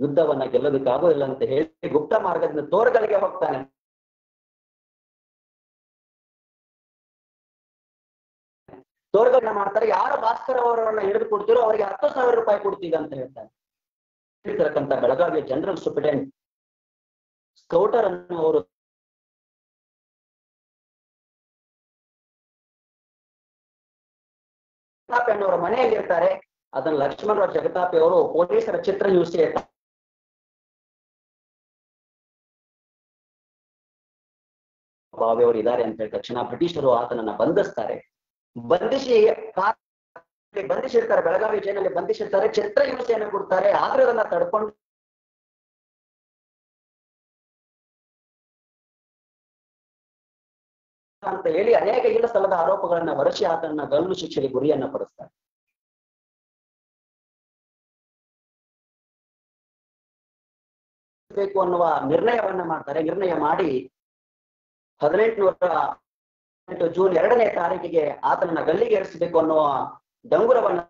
Speaker 3: ಯುದ್ಧವನ್ನ ಗೆಲ್ಲೋದಕ್ಕಾಗೋದಿಲ್ಲ ಅಂತ ಹೇಳಿ ಗುಪ್ತ ಮಾರ್ಗದಿಂದ ತೋರಗಳಿಗೆ ಹೋಗ್ತಾನೆ. ತೋರ್ಗಳನ್ನ ಮಾಡ್ತಾರೆ. ಯಾರು ಭಾಸ್ಕರ್ ಅವರನ್ನ ಹಿಡಿದು ಕೊಡ್ತೀರೋ ಅವರಿಗೆ ಹತ್ತು ಸಾವಿರ ರೂಪಾಯಿ ಕೊಡ್ತೀವಿ ಅಂತ ಹೇಳ್ತಾರೆ. ಬೆಳಗಾವಿಯ ಜನರಲ್ ಸೂಪ್ರಿಟೆಂಟ್ ಸ್ಕೌಟರ್ ಅನ್ನುವರು ಜಗತಾಪಿ ಅನ್ನೋರ ಮನೆಯಲ್ಲಿ ಇರ್ತಾರೆ ಅದನ್ನ ಲಕ್ಷ್ಮಣರಾವ್ ಜಗತಾಪಿ ಅವರು ಪೊಲೀಸರ ಚಿತ್ರ ಹಿಂಸೆ ಬಾವೆಯವರು ಇದ್ದಾರೆ ಅಂತ ಹೇಳಿ ತಕ್ಷಣ ಬ್ರಿಟಿಷರು ಆತನನ್ನ ಬಂಧಿಸ್ತಾರೆ. ಬಂಧಿಸಿ ಬಂಧಿಸಿರ್ತಾರೆ, ಬೆಳಗಾವಿ ಜೈಲಲ್ಲಿ ಬಂಧಿಸಿರ್ತಾರೆ ಚಿತ್ರ ಹಿಂಸೆಯನ್ನು ಕೊಡ್ತಾರೆ. ಆದ್ರೆ ಅದನ್ನ ತಡ್ಕೊಂಡು ಅಂತ ಹೇಳಿ ಅನೇಕ ಇಲ್ಲ ಸ್ಥಳದ ಆರೋಪಗಳನ್ನ ಹೊರಸಿ ಆತನ ಗಲ್ಲು ಶಿಕ್ಷೆಗೆ ಗುರಿಯನ್ನ ಪಡಿಸ್ತಾರೆ. ಅನ್ನುವ ನಿರ್ಣಯವನ್ನ ಮಾಡ್ತಾರೆ. ನಿರ್ಣಯ ಮಾಡಿ ಹದಿನೆಂಟುನೂರ ಜೂನ್ ಎರಡನೇ ತಾರೀಕಿಗೆ ಆತನನ್ನ ಗಲ್ಲಿಗೆ ಏರಿಸಬೇಕು ಅನ್ನುವ ಡಂಗುರವನ್ನ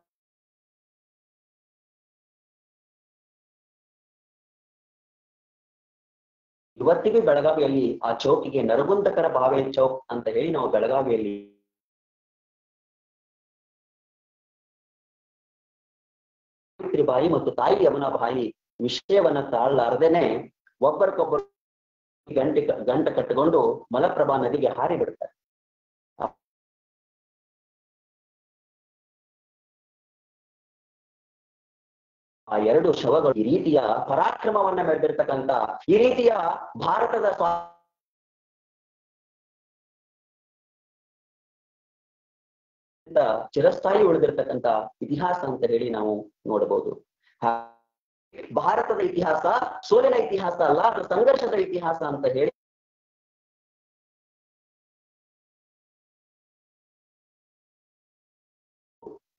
Speaker 3: ಇವತ್ತಿಗೂ ಬೆಳಗಾವಿಯಲ್ಲಿ ಆ ಚೌಕಿಗೆ ನರಗುಂದಕರ ಭಾವೆ ಚೌಕ್ ಅಂತ ಹೇಳಿ ನಾವು ಬೆಳಗಾವಿಯಲ್ಲಿ ಬಾಯಿ ಮತ್ತು ತಾಯಿ ಯಮುನಾಬಾಯಿ ವಿಷಯವನ್ನ ತಾಳಲಾರದೇನೆ ಒಬ್ಬರಿಗೊಬ್ಬರು ಗಂಟೆ ಗಂಟ ಕಟ್ಟಿಕೊಂಡು ಮಲಪ್ರಭಾ ನದಿಗೆ ಹಾರಿ ಬಿಡ್ತಾರೆ ಆ ಎರಡು ಶವಗಳು ಈ ರೀತಿಯ ಪರಾಕ್ರಮವನ್ನ ಮೆರೆದಿರ್ತಕ್ಕಂಥ, ಈ ರೀತಿಯ ಭಾರತದ ಸ್ವಾ ಚಿರಸ್ಥಾಯಿ ಉಳಿದಿರ್ತಕ್ಕಂತ ಇತಿಹಾಸ ಅಂತ ಹೇಳಿ ನಾವು ನೋಡಬಹುದು. ಭಾರತದ ಇತಿಹಾಸ, ಸೋಲಿನ ಇತಿಹಾಸ ಅಲ್ಲ, ಅದು ಸಂಘರ್ಷದ ಇತಿಹಾಸ ಅಂತ ಹೇಳಿ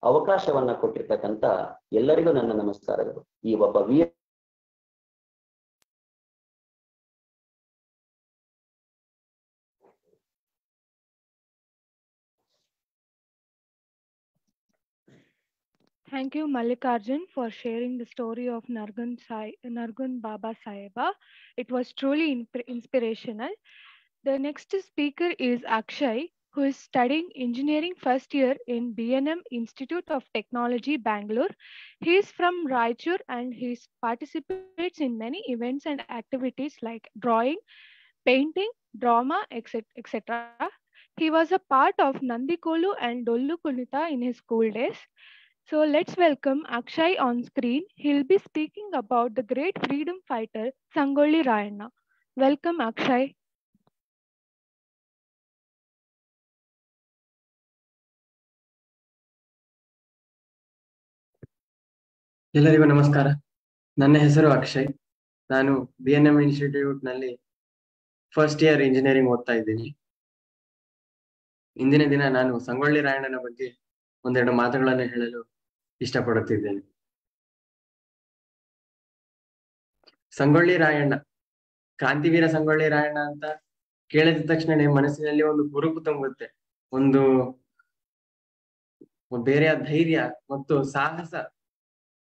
Speaker 3: ಅವಕಾಶವನ್ನ ಕೊಟ್ಟಿರ್ತಕ್ಕಂಥ ಎಲ್ಲರಿಗೂ ನನ್ನ ನಮಸ್ಕಾರಗಳು ಈ ಒಬ್ಬ ವೀರ
Speaker 2: Thank you, Mallikarjun, for sharing the story of Nargun, Sai, Nargun Baba Saheba. It was truly in- inspirational. The next speaker is Akshay, who is studying engineering first year in BNM Institute of Technology, Bangalore. He is from Raichur and he participates in many events and activities like drawing, painting, drama, etc. He was a part of Nandikolu and Dollu Kunita in his school days. So let's welcome Akshay on screen. He'll be speaking about the great freedom fighter Sangoli Rayana. Welcome, Akshay.
Speaker 4: ಎಲ್ಲರಿಗೂ ನಮಸ್ಕಾರ. ನನ್ನ ಹೆಸರು ಅಕ್ಷಯ್. ನಾನು B N M ಇನ್ಸ್ಟಿಟ್ಯೂಟ್ನಲ್ಲಿ first year engineering ಓದ್ತಾ ಇದ್ದೀನಿ. ಇಂದಿನ ದಿನ ನಾನು ಸಂಗೊಳ್ಳಿ ರಾಯಣ್ಣನ ಬಗ್ಗೆ ಒಂದೆರಡು ಮಾತುಗಳನ್ನು ಹೇಳಲು ಇಷ್ಟಪಡುತ್ತಿದ್ದೇನೆ. ಸಂಗೊಳ್ಳಿ ರಾಯಣ್ಣ, ಕ್ರಾಂತಿವೀರ ಸಂಗೊಳ್ಳಿ ರಾಯಣ್ಣ ಅಂತ ಕೇಳಿದ ತಕ್ಷಣ ಮನಸ್ಸಿನಲ್ಲಿ ಒಂದು ಹುರುಪು ತುಂಬುತ್ತೆ. ಒಂದು ಬೇರೆಯ ಧೈರ್ಯ ಮತ್ತು ಸಾಹಸ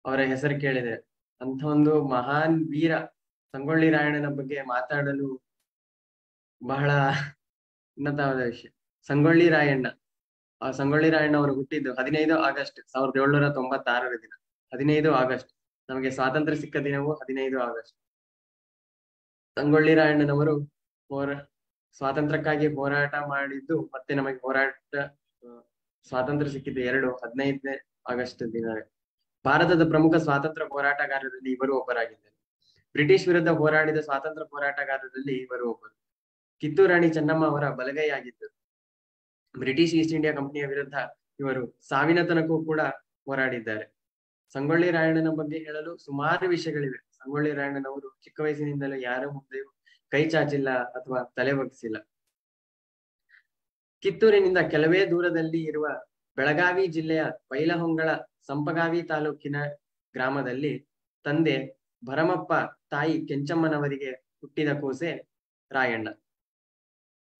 Speaker 4: ಅವರ ಹೆಸರು ಕೇಳಿದೆ. ಅಂತ ಒಂದು ಮಹಾನ್ ವೀರ ಸಂಗೊಳ್ಳಿ ರಾಯಣ್ಣನ ಬಗ್ಗೆ ಮಾತಾಡಲು ಬಹಳ ಉನ್ನತವಾದ ವಿಷಯ. ಸಂಗೊಳ್ಳಿ ರಾಯಣ್ಣ, ಆ ಸಂಗೊಳ್ಳಿ ರಾಯಣ್ಣ ಅವರು ಹುಟ್ಟಿದ್ದು ಹದಿನೈದು ಆಗಸ್ಟ್ ಸಾವಿರದ ಏಳ್ನೂರ ತೊಂಬತ್ತಾರರ ದಿನ. ಹದಿನೈದು ಆಗಸ್ಟ್, ನಮಗೆ ಸ್ವಾತಂತ್ರ್ಯ ಸಿಕ್ಕ ದಿನವೂ ಹದಿನೈದು ಆಗಸ್ಟ್. ಸಂಗೊಳ್ಳಿ ರಾಯಣ್ಣನವರು ಹೋರ, ಸ್ವಾತಂತ್ರ್ಯಕ್ಕಾಗಿ ಹೋರಾಟ ಮಾಡಿದ್ದು ಮತ್ತೆ ನಮಗೆ ಹೋರಾಟ, ಸ್ವಾತಂತ್ರ್ಯ ಸಿಕ್ಕಿದ್ದು ಎರಡು ಹದಿನೈದನೇ ಆಗಸ್ಟ್ ದಿನವೇ. ಭಾರತದ ಪ್ರಮುಖ ಸ್ವಾತಂತ್ರ್ಯ ಹೋರಾಟಗಾರರಲ್ಲಿ ಇವರು ಒಬ್ಬರಾಗಿದ್ದರು. ಬ್ರಿಟಿಷ್ ವಿರುದ್ಧ ಹೋರಾಡಿದ ಸ್ವಾತಂತ್ರ್ಯ ಹೋರಾಟಗಾರರಲ್ಲಿ ಇವರು ಒಬ್ಬರು. ಕಿತ್ತೂರು ರಾಣಿ ಚೆನ್ನಮ್ಮ ಅವರ ಬಲಗೈಯಾಗಿದ್ದರು. ಬ್ರಿಟಿಷ್ ಈಸ್ಟ್ ಇಂಡಿಯಾ ಕಂಪನಿಯ ವಿರುದ್ಧ ಇವರು ಸಾವಿನ ತನಕೂ ಕೂಡ ಹೋರಾಡಿದ್ದಾರೆ. ಸಂಗೊಳ್ಳಿ ರಾಯಣ್ಣನ ಬಗ್ಗೆ ಹೇಳಲು ಸುಮಾರು ವಿಷಯಗಳಿವೆ. ಸಂಗೊಳ್ಳಿ ರಾಯಣ್ಣನವರು ಚಿಕ್ಕ ವಯಸ್ಸಿನಿಂದಲೂ ಯಾರ ಮುಂದೆಯೂ ಕೈ ಚಾಚಿಲ್ಲ ಅಥವಾ ತಲೆ ಬಗ್ಸಿಲ್ಲ ಕಿತ್ತೂರಿನಿಂದ ಕೆಲವೇ ದೂರದಲ್ಲಿ ಇರುವ ಬೆಳಗಾವಿ ಜಿಲ್ಲೆಯ ಬೈಲಹೊಂಗಳ ಸಂಪಗಾವಿ ತಾಲೂಕಿನ ಗ್ರಾಮದಲ್ಲಿ ತಂದೆ ಭರಮಪ್ಪ ತಾಯಿ ಕೆಂಚಮ್ಮನವರಿಗೆ ಹುಟ್ಟಿದ ಕೋಸೆ ರಾಯಣ್ಣ.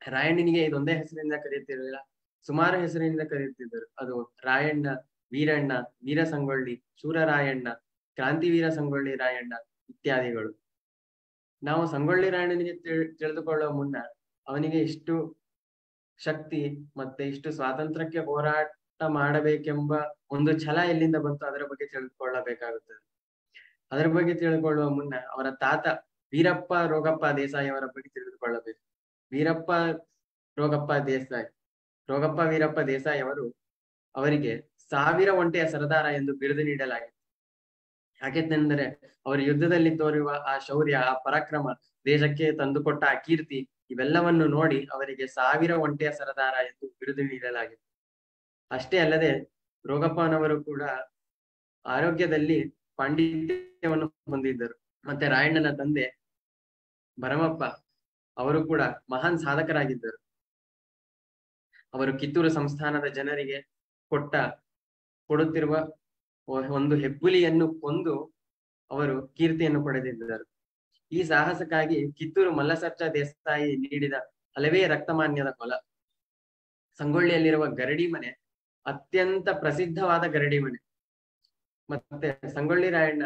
Speaker 4: ರಾಯಣ್ಣನಿಗೆ ಇದೊಂದೇ ಹೆಸರಿನಿಂದ ಕರೆಯುತ್ತಿರಲಿಲ್ಲ. ಸುಮಾರು ಹೆಸರಿನಿಂದ ಕರೆಯುತ್ತಿದ್ದರು. ಅದು ರಾಯಣ್ಣ, ವೀರಣ್ಣ ವೀರ ಸಂಗೊಳ್ಳಿ ಶೂರರಾಯಣ್ಣ, ಕ್ರಾಂತಿವೀರ ಸಂಗೊಳ್ಳಿ ರಾಯಣ್ಣ ಇತ್ಯಾದಿಗಳು. ನಾವು ಸಂಗೊಳ್ಳಿ ರಾಯಣ್ಣನಿಗೆ ತಿಳಿದುಕೊಳ್ಳುವ ಮುನ್ನ ಅವನಿಗೆ ಇಷ್ಟು ಶಕ್ತಿ ಮತ್ತೆ ಇಷ್ಟು ಸ್ವಾತಂತ್ರ್ಯಕ್ಕೆ ಹೋರಾಟ ಮಾಡಬೇಕೆಂಬ ಒಂದು ಛಲ ಎಲ್ಲಿಂದ ಬಂತು ಅದರ ಬಗ್ಗೆ ತಿಳಿದುಕೊಳ್ಳಬೇಕಾಗುತ್ತದೆ ಅದರ ಬಗ್ಗೆ ತಿಳಿದುಕೊಳ್ಳುವ ಮುನ್ನ ಅವರ ತಾತ ವೀರಪ್ಪ ರೋಗಪ್ಪ ದೇಸಾಯಿ ಅವರ ಬಗ್ಗೆ ತಿಳಿದುಕೊಳ್ಳಬೇಕು. ವೀರಪ್ಪ ರೋಗಪ್ಪ ದೇಸಾಯಿ, ರೋಗಪ್ಪ ವೀರಪ್ಪ ದೇಸಾಯಿ ಅವರು ಅವರಿಗೆ ಸಾವಿರ ಒಂಟೆಯ ಸರದಾರ ಎಂದು ಬಿರುದು ನೀಡಲಾಗಿತ್ತು. ಯಾಕೆಂದರೆ ಅವರು ಯುದ್ಧದಲ್ಲಿ ತೋರುವ ಆ ಶೌರ್ಯ, ಆ ಪರಾಕ್ರಮ, ದೇಶಕ್ಕೆ ತಂದುಕೊಟ್ಟ ಆ ಕೀರ್ತಿ ಇವೆಲ್ಲವನ್ನು ನೋಡಿ ಅವರಿಗೆ ಸಾವಿರ ಒಂಟೆಯ ಸರದಾರ ಎಂದು ಬಿರುದು ನೀಡಲಾಗಿತ್ತು. ಅಷ್ಟೇ ಅಲ್ಲದೆ ರೋಗಪ್ಪನವರು ಕೂಡ ಆರೋಗ್ಯದಲ್ಲಿ ಪಾಂಡಿತ್ಯವನ್ನು ಹೊಂದಿದ್ದರು. ಮತ್ತೆ ರಾಯಣ್ಣನ ತಂದೆ ಭರಮಪ್ಪ ಅವರು ಕೂಡ ಮಹಾನ್ ಸಾಧಕರಾಗಿದ್ದರು. ಅವರು ಕಿತ್ತೂರು ಸಂಸ್ಥಾನದ ಜನರಿಗೆ ಕೊಟ್ಟ, ಕೊಡುತ್ತಿರುವ ಒಂದು ಹೆಬ್ಬುಲಿಯನ್ನು ಕೊಂದು ಅವರು ಕೀರ್ತಿಯನ್ನು ಪಡೆದಿದ್ದರು. ಈ ಸಾಹಸಕ್ಕಾಗಿ ಕಿತ್ತೂರು ಮಲ್ಲಸರ್ಜ ದೇಸಾಯಿ ನೀಡಿದ ಹಲವೇ ರಕ್ತಮಾನ್ಯದ ಕೊಲ. ಸಂಗೊಳ್ಳಿಯಲ್ಲಿರುವ ಗರಡಿ ಮನೆ ಅತ್ಯಂತ ಪ್ರಸಿದ್ಧವಾದ ಗರಡಿ ಮನೆ. ಮತ್ತೆ ಸಂಗೊಳ್ಳಿ ರಾಯಣ್ಣ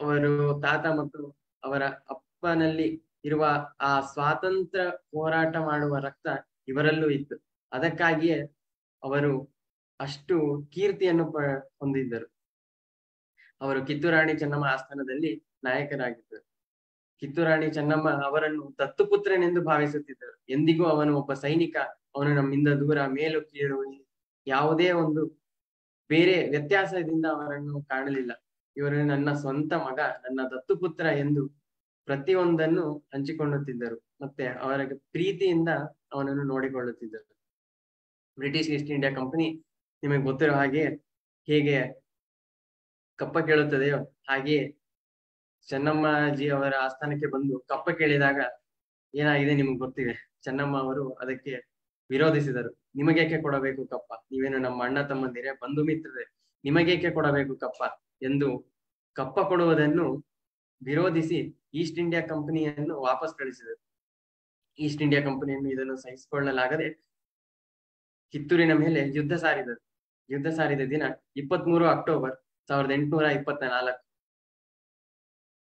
Speaker 4: ಅವರು ತಾತ ಮತ್ತು ಅವರ ಅಪ್ಪನಲ್ಲಿ ಇರುವ ಆ ಸ್ವಾತಂತ್ರ್ಯ ಹೋರಾಟ ಮಾಡುವ ರಕ್ತ ಇವರಲ್ಲೂ ಇತ್ತು. ಅದಕ್ಕಾಗಿಯೇ ಅವರು ಅಷ್ಟು ಕೀರ್ತಿಯನ್ನು ಹೊಂದಿದ್ದರು. ಅವರು ಕಿತ್ತೂರಾಣಿ ಚೆನ್ನಮ್ಮ ಆಸ್ಥಾನದಲ್ಲಿ ನಾಯಕರಾಗಿದ್ದರು. ಕಿತ್ತೂರಾಣಿ ಚೆನ್ನಮ್ಮ ಅವರನ್ನು ದತ್ತುಪುತ್ರನೆಂದು ಭಾವಿಸುತ್ತಿದ್ದರು. ಎಂದಿಗೂ ಅವನು ಒಬ್ಬ ಸೈನಿಕ. ಅವನು ನಮ್ಮಿಂದ ದೂರ ಮೇಲು ಕೀಳು ಯಾವುದೇ ಒಂದು ಬೇರೆ ವ್ಯತ್ಯಾಸದಿಂದ ಅವರನ್ನು ಕಾಣಲಿಲ್ಲ. ಇವರು ನನ್ನ ಸ್ವಂತ ಮಗ, ನನ್ನ ದತ್ತುಪುತ್ರ ಎಂದು ಪ್ರತಿಯೊಂದನ್ನು ಹಂಚಿಕೊಳ್ಳುತ್ತಿದ್ದರು. ಮತ್ತೆ ಅವರ ಪ್ರೀತಿಯಿಂದ ಅವನನ್ನು ನೋಡಿಕೊಳ್ಳುತ್ತಿದ್ದರು. ಬ್ರಿಟಿಷ್ ಈಸ್ಟ್ ಇಂಡಿಯಾ ಕಂಪನಿ ನಿಮಗೆ ಗೊತ್ತಿರೋ ಹಾಗೆ ಹೇಗೆ ಕಪ್ಪ ಕೇಳುತ್ತದೆಯೋ ಹಾಗೆಯೇ ಚೆನ್ನಮ್ಮಾಜಿ ಅವರ ಆಸ್ಥಾನಕ್ಕೆ ಬಂದು ಕಪ್ಪ ಕೇಳಿದಾಗ ಏನಾಗಿದೆ ನಿಮ್ಗೆ ಗೊತ್ತಿದೆ? ಚೆನ್ನಮ್ಮ ಅವರು ಅದಕ್ಕೆ ವಿರೋಧಿಸಿದರು. ನಿಮಗೇಕೆ ಕೊಡಬೇಕು ಕಪ್ಪ? ನೀವೇನು ನಮ್ಮ ಅಣ್ಣ ತಮ್ಮಂದಿರೇ? ಬಂಧು ಮಿತ್ರರೇ ನಿಮಗೇಕೆ ಕೊಡಬೇಕು ಕಪ್ಪ? ಎಂದು ಕಪ್ಪ ಕೊಡುವುದನ್ನು ವಿರೋಧಿಸಿ ಈಸ್ಟ್ ಇಂಡಿಯಾ ಕಂಪನಿಯನ್ನು ವಾಪಸ್ ಕಳಿಸಿದರು. ಈಸ್ಟ್ ಇಂಡಿಯಾ ಕಂಪನಿಯನ್ನು ಇದನ್ನು ಸಹಿಸಿಕೊಳ್ಳಲಾಗದೆ ಕಿತ್ತೂರಿನ ಮೇಲೆ ಯುದ್ಧ ಸಾರಿದರು. ಯುದ್ಧ ಸಾರಿದ ದಿನ ಇಪ್ಪತ್ಮೂರು ಅಕ್ಟೋಬರ್ ಸಾವಿರದ ಎಂಟುನೂರ ಇಪ್ಪತ್ತ ನಾಲ್ಕು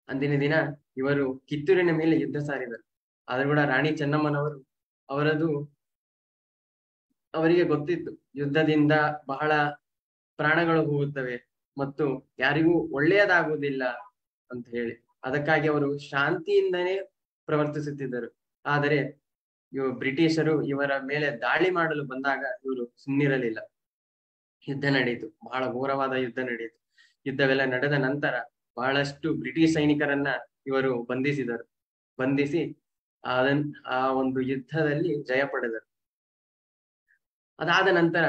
Speaker 4: ಅಂದಿನ ದಿನ ಇವರು ಕಿತ್ತೂರಿನ ಮೇಲೆ ಯುದ್ಧ ಸಾರಿದರು. ಆದ್ರೂ ಕೂಡ ರಾಣಿ ಚೆನ್ನಮ್ಮನವರು ಅವರದು ಅವರಿಗೆ ಗೊತ್ತಿತ್ತು ಯುದ್ಧದಿಂದ ಬಹಳ ಪ್ರಾಣಗಳು ಹೋಗುತ್ತವೆ ಮತ್ತು ಯಾರಿಗೂ ಒಳ್ಳೆಯದಾಗುವುದಿಲ್ಲ ಅಂತ ಹೇಳಿ. ಅದಕ್ಕಾಗಿ ಅವರು ಶಾಂತಿಯಿಂದನೇ ಪ್ರವರ್ತಿಸುತ್ತಿದ್ದರು. ಆದರೆ ಇವು ಬ್ರಿಟಿಷರು ಇವರ ಮೇಲೆ ದಾಳಿ ಮಾಡಲು ಬಂದಾಗ ಇವರು ಸುಮ್ಮನಿರಲಿಲ್ಲ ಯುದ್ಧ ನಡೆಯಿತು ಬಹಳ ಘೋರವಾದ ಯುದ್ಧ ನಡೆಯಿತು ಯುದ್ಧವೆಲ್ಲ ನಡೆದ ನಂತರ ಬಹಳಷ್ಟು ಬ್ರಿಟಿಷ್ ಸೈನಿಕರನ್ನ ಇವರು ಬಂಧಿಸಿದರು. ಬಂಧಿಸಿ ಅದನ್ ಆ ಒಂದು ಯುದ್ಧದಲ್ಲಿ ಜಯ ಪಡೆದರು. ಅದಾದ ನಂತರ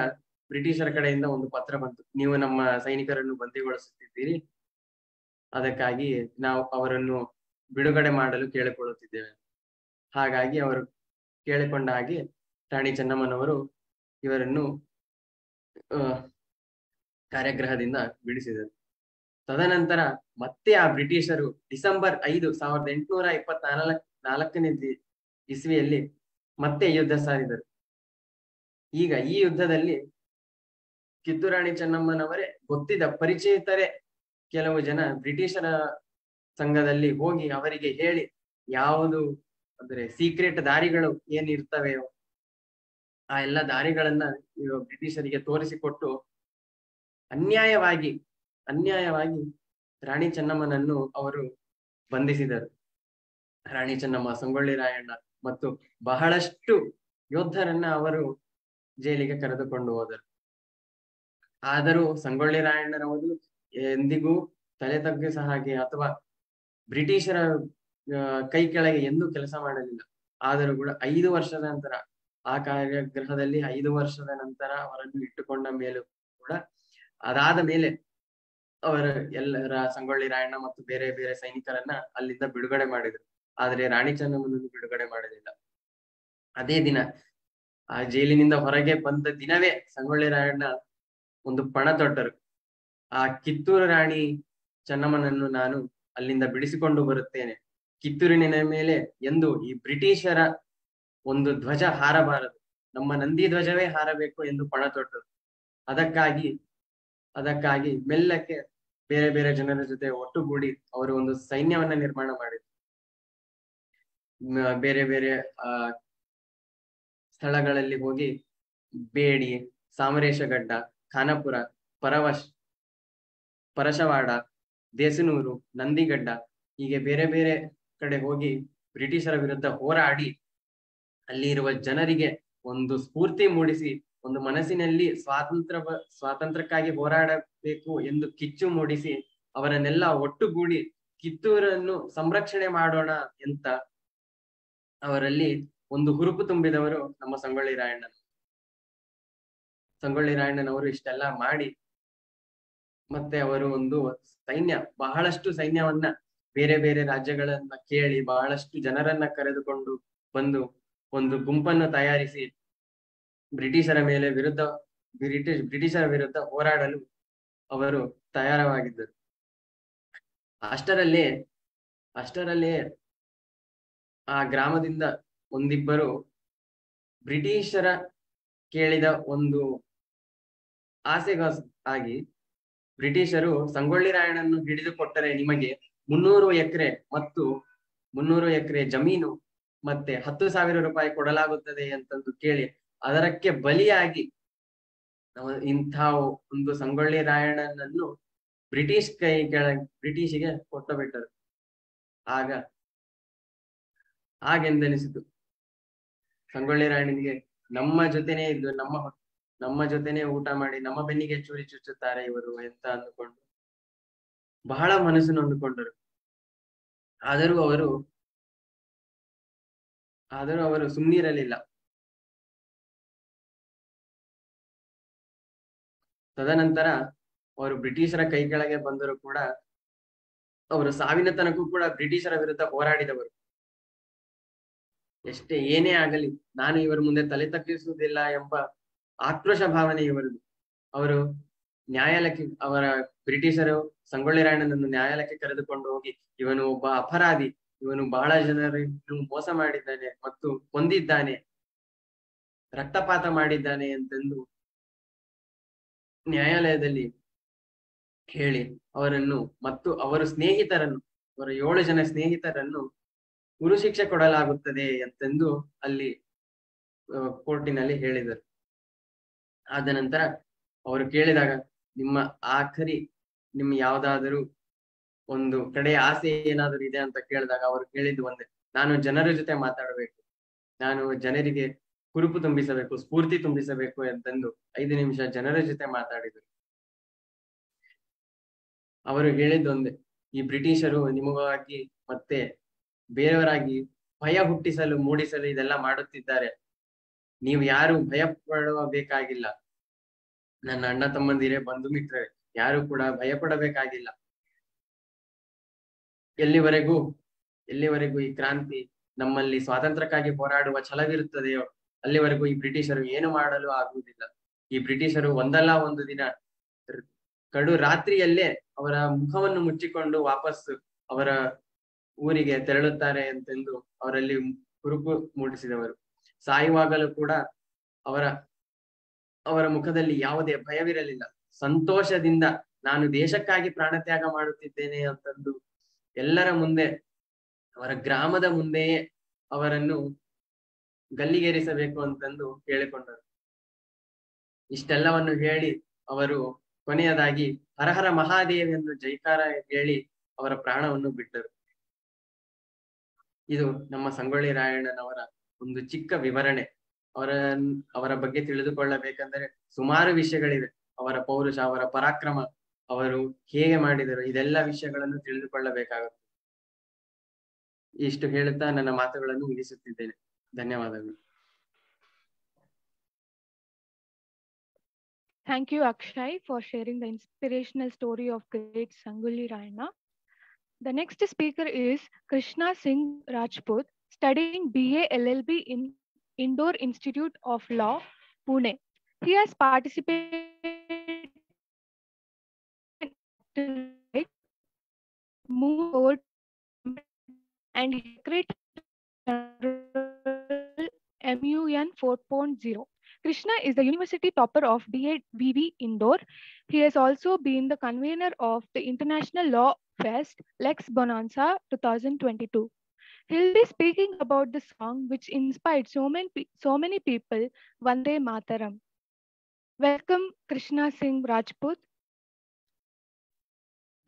Speaker 4: ಬ್ರಿಟಿಷರ ಕಡೆಯಿಂದ ಒಂದು ಪತ್ರ ಬಂತು. ನೀವು ನಮ್ಮ ಸೈನಿಕರನ್ನು ಬಂದಿಗೊಳಿಸುತ್ತಿದ್ದೀರಿ. ಅದಕ್ಕಾಗಿ ನಾವು ಅವರನ್ನು ಬಿಡುಗಡೆ ಮಾಡಲು ಕೇಳಿಕೊಳ್ಳುತ್ತಿದ್ದೇವೆ. ಹಾಗಾಗಿ ಅವರು ಕೇಳಿಕೊಂಡ ಹಾಗೆ ರಾಣಿ ಚೆನ್ನಮ್ಮನವರು ಇವರನ್ನು ಕಾರ್ಯಗ್ರಹದಿಂದ ಬಿಡಿಸಿದರು. ತದನಂತರ ಮತ್ತೆ ಆ ಬ್ರಿಟಿಷರು ಡಿಸೆಂಬರ್ ಐದು ಸಾವಿರದ ಎಂಟುನೂರ ಇಪ್ಪತ್ನಾಲ್ಕ ನಾಲ್ಕನೇ ಇಸ್ವಿಯಲ್ಲಿ ಮತ್ತೆ ಯುದ್ಧ ಸಾರಿದರು. ಈಗ ಈ ಯುದ್ಧದಲ್ಲಿ ಕಿತ್ತೂರಾಣಿ ಚೆನ್ನಮ್ಮನವರೇ ಗೊತ್ತಿದ್ದ ಪರಿಚಯಿತರೇ ಕೆಲವು ಜನ ಬ್ರಿಟಿಷರ ಸಂಘದಲ್ಲಿ ಹೋಗಿ ಅವರಿಗೆ ಹೇಳಿ ಯಾವುದು ಅಂದ್ರೆ ಸೀಕ್ರೆಟ್ ದಾರಿಗಳು ಏನಿರ್ತವೆಯೋ ಆ ಎಲ್ಲ ದಾರಿಗಳನ್ನ ಬ್ರಿಟಿಷರಿಗೆ ತೋರಿಸಿಕೊಟ್ಟು ಅನ್ಯಾಯವಾಗಿ ಅನ್ಯಾಯವಾಗಿ ರಾಣಿ ಚೆನ್ನಮ್ಮನನ್ನು ಅವರು ಬಂಧಿಸಿದರು. ರಾಣಿ ಚೆನ್ನಮ್ಮ, ಸಂಗೊಳ್ಳಿ ರಾಯಣ್ಣ ಮತ್ತು ಬಹಳಷ್ಟು ಯೋಧರನ್ನ ಅವರು ಜೈಲಿಗೆ ಕರೆದುಕೊಂಡು ಹೋದರು. ಆದರೂ ಸಂಗೊಳ್ಳಿ ರಾಯಣ್ಣರವರು ಎಂದಿಗೂ ತಲೆ ತಗ್ಗಿಸ ಹಾಗೆ ಅಥವಾ ಬ್ರಿಟಿಷರ ಕೈ ಕೆಳಗೆ ಎಂದೂ ಕೆಲಸ ಮಾಡಲಿಲ್ಲ. ಆದರೂ ಕೂಡ ಐದು ವರ್ಷದ ನಂತರ, ಆ ಕಾರ್ಯಗ್ರಹದಲ್ಲಿ ಐದು ವರ್ಷದ ನಂತರ ಅವರನ್ನು ಇಟ್ಟುಕೊಂಡ ಮೇಲೂ ಕೂಡ ಅದಾದ ಮೇಲೆ ಅವರ ಎಲ್ಲರ ಸಂಗೊಳ್ಳಿ ರಾಯಣ್ಣ ಮತ್ತು ಬೇರೆ ಬೇರೆ ಸೈನಿಕರನ್ನ ಅಲ್ಲಿಂದ ಬಿಡುಗಡೆ ಮಾಡಿದರು. ಆದರೆ ರಾಣಿ ಚೆನ್ನಮ್ಮನನ್ನು ಬಿಡುಗಡೆ ಮಾಡಲಿಲ್ಲ. ಅದೇ ದಿನ ಆ ಜೈಲಿನಿಂದ ಹೊರಗೆ ಬಂದ ದಿನವೇ ಸಂಗೊಳ್ಳಿ ರಾಯಣ್ಣ ಒಂದು ಪಣ ತೊಟ್ಟರು ಆ ಕಿತ್ತೂರು ರಾಣಿ ಚೆನ್ನಮ್ಮನನ್ನು ನಾನು ಅಲ್ಲಿಂದ ಬಿಡಿಸಿಕೊಂಡು ಬರುತ್ತೇನೆ. ಕಿತ್ತೂರಿನ ಮೇಲೆ ಎಂದು ಈ ಬ್ರಿಟಿಷರ ಒಂದು ಧ್ವಜ ಹಾರಬಾರದು. ನಮ್ಮ ನಂದಿ ಧ್ವಜವೇ ಹಾರಬೇಕು ಎಂದು ಪಣ ತೊಟ್ಟರು ಅದಕ್ಕಾಗಿ ಅದಕ್ಕಾಗಿ ಮೆಲ್ಲಕ್ಕೆ ಬೇರೆ ಬೇರೆ ಜನರ ಜೊತೆ ಒಟ್ಟುಗೂಡಿ ಅವರು ಒಂದು ಸೈನ್ಯವನ್ನ ನಿರ್ಮಾಣ ಮಾಡಿದ್ರು. ಬೇರೆ ಬೇರೆ, ಆ ಸ್ಥಳಗಳಲ್ಲಿ ಹೋಗಿ ಬೇಡಿ ಸಾಮರೇಶಗಡ್ಡ ಖಾನಾಪುರ, ಪರವಶ್, ಪರಶವಾಡ, ದೇಸನೂರು, ನಂದಿಗಡ್ಡ ಹೀಗೆ ಬೇರೆ ಬೇರೆ ಕಡೆ ಹೋಗಿ ಬ್ರಿಟಿಷರ ವಿರುದ್ಧ ಹೋರಾಡಿ ಅಲ್ಲಿ ಇರುವ ಜನರಿಗೆ ಒಂದು ಸ್ಫೂರ್ತಿ ಮೂಡಿಸಿ, ಒಂದು ಮನಸ್ಸಿನಲ್ಲಿ ಸ್ವಾತಂತ್ರ್ಯ ಸ್ವಾತಂತ್ರ್ಯಕ್ಕಾಗಿ ಹೋರಾಡಬೇಕು ಎಂದು ಕಿಚ್ಚು ಮೂಡಿಸಿ ಅವರನ್ನೆಲ್ಲ ಒಟ್ಟುಗೂಡಿ ಕಿತ್ತೂರನ್ನು ಸಂರಕ್ಷಣೆ ಮಾಡೋಣ ಅಂತ ಅವರಲ್ಲಿ ಒಂದು ಹುರುಪು ತುಂಬಿದವರು ನಮ್ಮ ಸಂಗೊಳ್ಳಿ ರಾಯಣ್ಣನ. ಸಂಗೊಳ್ಳಿ ರಾಯಣ್ಣನವರು ಇಷ್ಟೆಲ್ಲ ಮಾಡಿ ಮತ್ತೆ ಅವರು ಒಂದು ಸೈನ್ಯ, ಬಹಳಷ್ಟು ಸೈನ್ಯವನ್ನ ಬೇರೆ ಬೇರೆ ರಾಜ್ಯಗಳನ್ನ ಕೇಳಿ ಬಹಳಷ್ಟು ಜನರನ್ನ ಕರೆದುಕೊಂಡು ಬಂದು ಒಂದು ಗುಂಪನ್ನು ತಯಾರಿಸಿ ಬ್ರಿಟಿಷರ ಮೇಲೆ ವಿರುದ್ಧ, ಬ್ರಿಟಿಷ್, ಬ್ರಿಟಿಷರ ವಿರುದ್ಧ ಹೋರಾಡಲು ಅವರು ತಯಾರವಾಗಿದ್ದರು. ಅಷ್ಟರಲ್ಲಿ ಅಷ್ಟರಲ್ಲಿ ಆ ಗ್ರಾಮದಿಂದ ಒಂದಿಬ್ಬರು ಬ್ರಿಟಿಷರ ಕೇಳಿದ ಒಂದು ಆಸೆಗೋಸ್ ಆಗಿ ಬ್ರಿಟಿಷರು ಸಂಗೊಳ್ಳಿ ರಾಯಣ್ಣನ್ನು ಹಿಡಿದುಕೊಟ್ಟರೆ ನಿಮಗೆ ಮುನ್ನೂರು ಎಕರೆ ಮತ್ತು ಮುನ್ನೂರು ಎಕರೆ ಜಮೀನು ಮತ್ತೆ ಹತ್ತು ಸಾವಿರ ರೂಪಾಯಿ ಕೊಡಲಾಗುತ್ತದೆ ಅಂತಂದು ಕೇಳಿ ಅದರಕ್ಕೆ ಬಲಿಯಾಗಿ ಇಂಥ ಒಂದು ಸಂಗೊಳ್ಳಿ ರಾಯಣ್ಣನನ್ನು ಬ್ರಿಟಿಷ್ ಕೈ ಕೆಳ ಬ್ರಿಟಿಷಿಗೆ ಕೊಟ್ಟು ಬಿಟ್ಟರು ಆಗ ಹಾಗೆಂದೆನಿಸಿತು. ಸಂಗೊಳ್ಳಿ ರಾಯಣ್ಣನಿಗೆ ನಮ್ಮ ಜೊತೆನೆ ಇದ್ದು ನಮ್ಮ ನಮ್ಮ ಜೊತೆನೆ ಊಟ ಮಾಡಿ ನಮ್ಮ ಬೆನ್ನಿಗೆ ಚೂರಿ ಚುಚ್ಚುತ್ತಾರೆ ಇವರು ಎಂತ ಅಂದುಕೊಂಡು. ಬಹಳ ಮನಸ್ಸು ನೊಂದುಕೊಂಡರು ಆದರೂ ಅವರು ಆದರೂ ಅವರು ಸುಮ್ಮನಿರಲಿಲ್ಲ ತದನಂತರ ಅವರು ಬ್ರಿಟಿಷರ ಕೈ ಕೆಳಗೆ ಬಂದರೂ ಕೂಡ, ಅವರು ಸಾವಿನ ತನಕೂ ಕೂಡ ಬ್ರಿಟಿಷರ ವಿರುದ್ಧ ಹೋರಾಡಿದವರು. ಎಷ್ಟೇ ಏನೇ ಆಗಲಿ ನಾನು ಇವರ ಮುಂದೆ ತಲೆ ತಗ್ಗಿಸುವುದಿಲ್ಲ ಎಂಬ ಆಕ್ರೋಶ ಭಾವನೆ ಇವರದು. ಅವರು ನ್ಯಾಯಾಲಯಕ್ಕೆ, ಅವರ ಬ್ರಿಟಿಷರು ಸಂಗೊಳ್ಳಿ ರಾಯಣ್ಣನನ್ನು ನ್ಯಾಯಾಲಯಕ್ಕೆ ಕರೆದುಕೊಂಡು ಹೋಗಿ ಇವನು ಒಬ್ಬ ಅಪರಾಧಿ, ಇವನು ಬಹಳ ಜನರನ್ನು ಮೋಸ ಮಾಡಿದ್ದಾನೆ ಮತ್ತು ಕೊಂದಿದ್ದಾನೆ, ರಕ್ತಪಾತ ಮಾಡಿದ್ದಾನೆ ಅಂತಂದು ನ್ಯಾಯಾಲಯದಲ್ಲಿ ಹೇಳಿ ಅವರನ್ನು ಮತ್ತು ಅವರ ಸ್ನೇಹಿತರನ್ನು, ಅವರ ಏಳು ಜನ ಸ್ನೇಹಿತರನ್ನು ಗುರು ಶಿಕ್ಷೆ ಕೊಡಲಾಗುತ್ತದೆ ಎಂತೆಂದು ಅಲ್ಲಿ ಕೋರ್ಟಿನಲ್ಲಿ ಹೇಳಿದರು. ಆದ ನಂತರ ಅವರು ಕೇಳಿದಾಗ, ನಿಮ್ಮ ಆಖರಿ, ನಿಮ್ಮ ಯಾವ್ದಾದರೂ ಒಂದು ಕಡೆ ಆಸೆ ಏನಾದರೂ ಇದೆ ಅಂತ ಕೇಳಿದಾಗ ಅವರು ಕೇಳಿದ್ದು ಒಂದೇ, ನಾನು ಜನರ ಜೊತೆ ಮಾತಾಡಬೇಕು, ನಾನು ಜನರಿಗೆ ಕುರುಪು ತುಂಬಿಸಬೇಕು, ಸ್ಫೂರ್ತಿ ತುಂಬಿಸಬೇಕು ಎಂತೆಂದು ಐದು ನಿಮಿಷ ಜನರ ಜೊತೆ ಮಾತಾಡಿದರು. ಅವರು ಹೇಳಿದ್ದೊಂದೇ ಈ ಬ್ರಿಟಿಷರು ನಿಮಗಾಗಿ ಮತ್ತೆ ಬೇರೆಯವರಾಗಿ ಭಯ ಹುಟ್ಟಿಸಲು, ಮೂಡಿಸಲು ಇದೆಲ್ಲ ಮಾಡುತ್ತಿದ್ದಾರೆ. ನೀವು ಯಾರು ಭಯ ಪಡುವ ಬೇಕಾಗಿಲ್ಲ ನನ್ನ ಅಣ್ಣ ತಮ್ಮಂದಿರೇ, ಬಂಧು ಮಿತ್ರರೇ, ಯಾರು ಕೂಡ ಭಯ ಪಡಬೇಕಾಗಿಲ್ಲ ಎಲ್ಲಿವರೆಗೂ ಎಲ್ಲಿವರೆಗೂ ಈ ಕ್ರಾಂತಿ ನಮ್ಮಲ್ಲಿ ಸ್ವಾತಂತ್ರ್ಯಕ್ಕಾಗಿ ಹೋರಾಡುವ ಛಲವಿರುತ್ತದೆಯೋ, ಅಲ್ಲಿವರೆಗೂ ಈ ಬ್ರಿಟಿಷರು ಏನು ಮಾಡಲು ಆಗುವುದಿಲ್ಲ. ಈ ಬ್ರಿಟಿಷರು ಒಂದಲ್ಲ ಒಂದು ದಿನ, ಕಡು ರಾತ್ರಿಯಲ್ಲೇ ಅವರ ಮುಖವನ್ನು ಮುಚ್ಚಿಕೊಂಡು ವಾಪಸ್ ಅವರ ಊರಿಗೆ ತೆರಳುತ್ತಾರೆ ಅಂತೆಂದು ಅವರಲ್ಲಿ ಹುರುಪು ಮೂಡಿಸಿದವರು. ಸಾಯುವಾಗಲೂ ಕೂಡ ಅವರ ಅವರ ಮುಖದಲ್ಲಿ ಯಾವುದೇ ಭಯವಿರಲಿಲ್ಲ. ಸಂತೋಷದಿಂದ ನಾನು ದೇಶಕ್ಕಾಗಿ ಪ್ರಾಣತ್ಯಾಗ ಮಾಡುತ್ತಿದ್ದೇನೆ ಅಂತಂದು ಎಲ್ಲರ ಮುಂದೆ, ಅವರ ಗ್ರಾಮದ ಮುಂದೆಯೇ ಅವರನ್ನು ಗಲ್ಲಿಗೇರಿಸಬೇಕು ಅಂತಂದು ಕೇಳಿಕೊಂಡರು. ಇಷ್ಟೆಲ್ಲವನ್ನು ಹೇಳಿ ಅವರು ಕೊನೆಯದಾಗಿ ಹರಹರ ಮಹಾದೇವ್ ಎಂದು ಜೈಕಾರ ಹೇಳಿ ಅವರ ಪ್ರಾಣವನ್ನು ಬಿಟ್ಟರು. ಇದು ನಮ್ಮ ಸಂಗೊಳ್ಳಿ ರಾಯಣ್ಣನವರ ಒಂದು ಚಿಕ್ಕ ವಿವರಣೆ. ಅವರ ಅವರ ಬಗ್ಗೆ ತಿಳಿದುಕೊಳ್ಳಬೇಕಂದರೆ ಸುಮಾರು ವಿಷಯಗಳಿವೆ. ಅವರ ಪೌರುಷ, ಅವರ ಪರಾಕ್ರಮ, ಅವರು ಹೇಗೆ ಮಾಡಿದರು, ಇದೆಲ್ಲ ವಿಷಯಗಳನ್ನು ತಿಳಿದುಕೊಳ್ಳಬೇಕಾಗುತ್ತೆ. ಇಷ್ಟು ಹೇಳುತ್ತಾ ನನ್ನ ಮಾತುಗಳನ್ನು ಮುಗಿಸುತ್ತಿದ್ದೇನೆ. ಧನ್ಯವಾದಗಳು.
Speaker 2: Thank you Akshay for sharing the inspirational story of great Sangolli Raina. The next speaker is Krishna Singh Rajput, studying BA LLB in Indoor Institute of Law, Pune. He has participated move forward and create MUN 4.0. Krishna is the university topper of BAVV Indore. He has also been the convener of the International Law Fest Lex Bonanza 2022. He'll be speaking about the song which inspired so many, so many people, Vande Mataram. Welcome, Krishna Singh Rajput.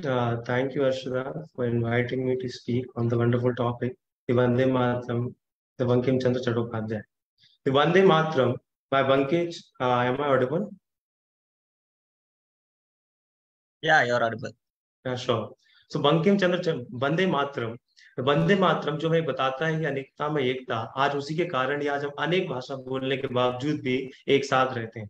Speaker 1: Uh, thank you, Arshada, for inviting me to speak on the wonderful topic, the Vande Mataram, the Bankim Chandra Chattopadhyay. The Vande Mataram by Bankim, uh, am I audible?
Speaker 5: Yeah, you're audible.
Speaker 1: Yeah, sure. So Bankim Chandra Vande Mataram Vande Mataram जो हमें बताता है कि अनेकता में एकता, आज उसी के कारण ही आज हम अनेक भाषा बोलने के बावजूद भी एक साथ रहते हैं।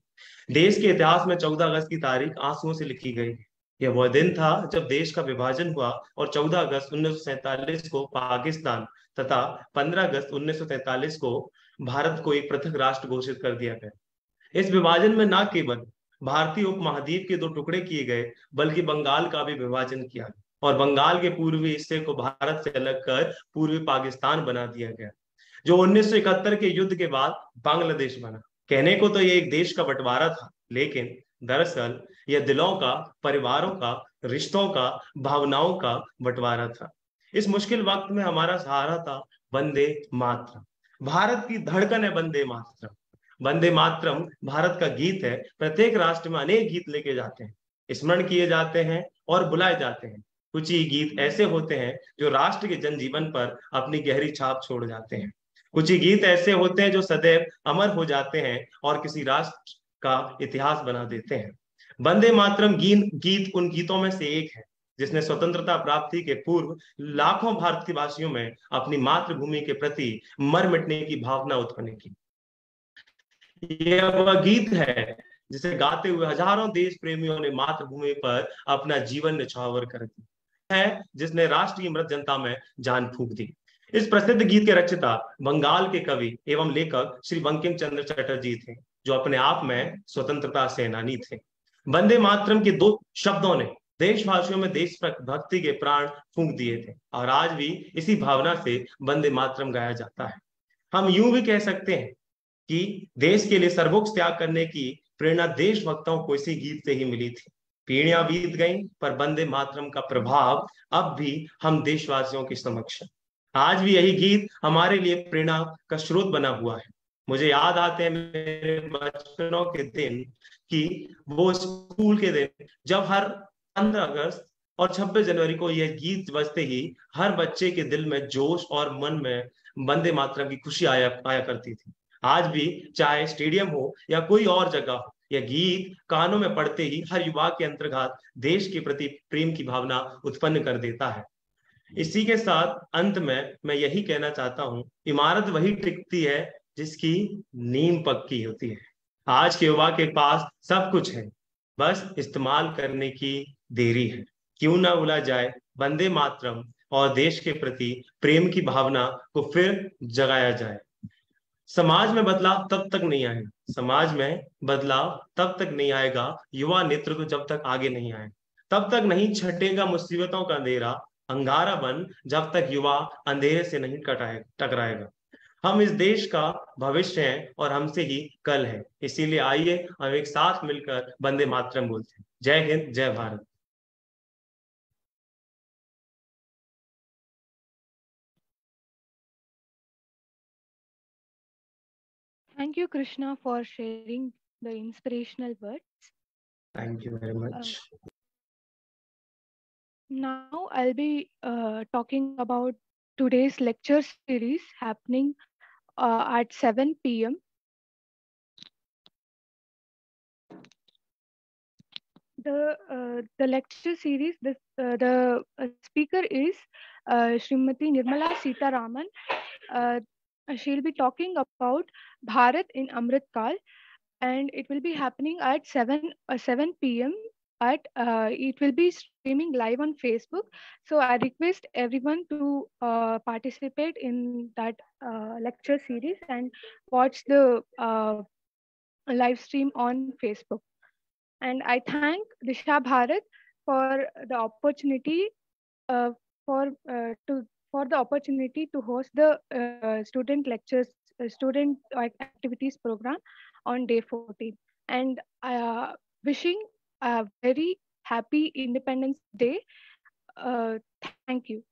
Speaker 1: देश के इतिहास में 14 अगस्त की तारीख आंसुओं से लिखी गई। यह वह दिन था जब देश का विभाजन हुआ और 14 अगस्त उन्नीस को पाकिस्तान तथा 15 अगस्त 1943 को भारत को एक पृथक राष्ट्र घोषित कर दिया गया। इस विभाजन में न केवल भारतीय उपमहाद्वीप के दो टुकड़े किए गए, बल्कि बंगाल का भी विभाजन किया गया। और बंगाल के पूर्वी हिस्से को भारत से अलग कर पूर्वी पाकिस्तान बना दिया गया, जो 1971 के युद्ध के बाद बांग्लादेश बना। कहने को तो ये एक देश का बंटवारा था, लेकिन दरअसल यह दिलों का, परिवारों का, रिश्तों का, भावनाओं का बंटवारा था। इस मुश्किल वक्त में हमारा सहारा था वंदे मातरम। भारत की धड़कन है वंदे मातरम। वंदे मातरम भारत का गीत है। प्रत्येक राष्ट्र में अनेक गीत लेके जाते हैं। स्मरण किए जाते हैं और बुलाए जाते हैं। कुछ ही गीत ऐसे होते हैं जो राष्ट्र के जनजीवन पर अपनी गहरी छाप छोड़ जाते हैं। कुछ ही गीत ऐसे होते हैं जो सदैव अमर हो जाते हैं और किसी राष्ट्र का इतिहास बना देते हैं। वंदे मातरम गीत गीत उन गीतों में से एक है, जिसने स्वतंत्रता प्राप्ति के पूर्व लाखों भारतीय वासियों में अपनी मातृभूमि के प्रति मर मिटने की भावना उत्पन्न की। वह गीत है जिसे गाते हुए हज़ारों देश प्रेमियों ने मातृभूमि पर अपना जीवन निछावर कर दिया। है, जिसने राष्ट्रीय मृत जनता में जान फूक दी। इस प्रसिद्ध गीत के रचयिता बंगाल के कवि एवं लेखक श्री बंकिम चंद्र चटर्जी थे, जो अपने आप में स्वतंत्रता सेनानी थे। वंदे मातरम के दो शब्दों ने देशवासियों में देश भक्ति के प्राण फूंक दिए थे, और आज भी इसी भावना से वंदे मातरम गाया जाता है। हम यूँ भी कह सकते हैं कि देश के लिए सर्वोच्च त्याग करने की प्रेरणा देशभक्तों को इसी गीत से ही मिली थी। पीढ़ियाँ बीत गई, पर बंदे मातरम का प्रभाव अब भी हम देशवासियों के समक्ष है। आज भी यही गीत हमारे लिए प्रेरणा का स्रोत बना हुआ है। मुझे याद आते हैं मेरे बचपनों के दिन कि वो स्कूल के दिन, जब हर पंद्रह अगस्त और 26 जनवरी को यह गीत बजते ही हर बच्चे के दिल में जोश और मन में वंदे मातरम की खुशी आया आया करती थी। आज भी चाहे स्टेडियम हो या कोई और जगह हो यह गीत कानों में पड़ते ही हर युवा के अंतर्गत देश के प्रति प्रेम की भावना उत्पन्न कर देता है। इसी के साथ अंत में मैं यही कहना चाहता हूँ, इमारत वही टिकती है जिसकी नींव पक्की होती है। आज के युवा के पास सब कुछ है, बस इस्तेमाल करने की देरी है। क्यों ना भूला जाए वंदे मातरम और देश के प्रति प्रेम की भावना को फिर जगाया जाए। समाज में बदलाव तब तक नहीं आएगा। समाज में बदलाव तब तक नहीं आएगा, युवा नेतृत्व जब तक आगे नहीं आए। तब तक नहीं छटेगा मुसीबतों का अंधेरा, अंगारा बन जब तक युवा अंधेरे से नहीं कटाए टकराएगा। हम इस देश का भविष्य हैं और हमसे ही कल है। इसीलिए आइए, हम एक साथ मिलकर बंदे मातरम बोलते हैं। जय हिंद, जय Bharat.
Speaker 2: Thank you, Krishna, for sharing the inspirational words.
Speaker 1: Thank you very much.
Speaker 2: Uh, now I'll be uh, talking about today's lecture series happening uh, at 7 p.m. The uh, the lecture series, the uh, the uh, speaker is uh, Srimati Nirmala Sitaraman. Uh, she'll be talking about Bharat in Amrit Kal, and it will be happening at 7 uh, 7 p.m. At uh, it will be streaming live on Facebook. So I request everyone to uh, participate in that uh, lecture series and watch the uh, live stream on Facebook. And I thank Disha Bharat for the opportunity for to for the opportunity to host the uh, student lectures, uh, student activities program on day 14. And uh, wishing a very happy Independence Day. Uh, thank you.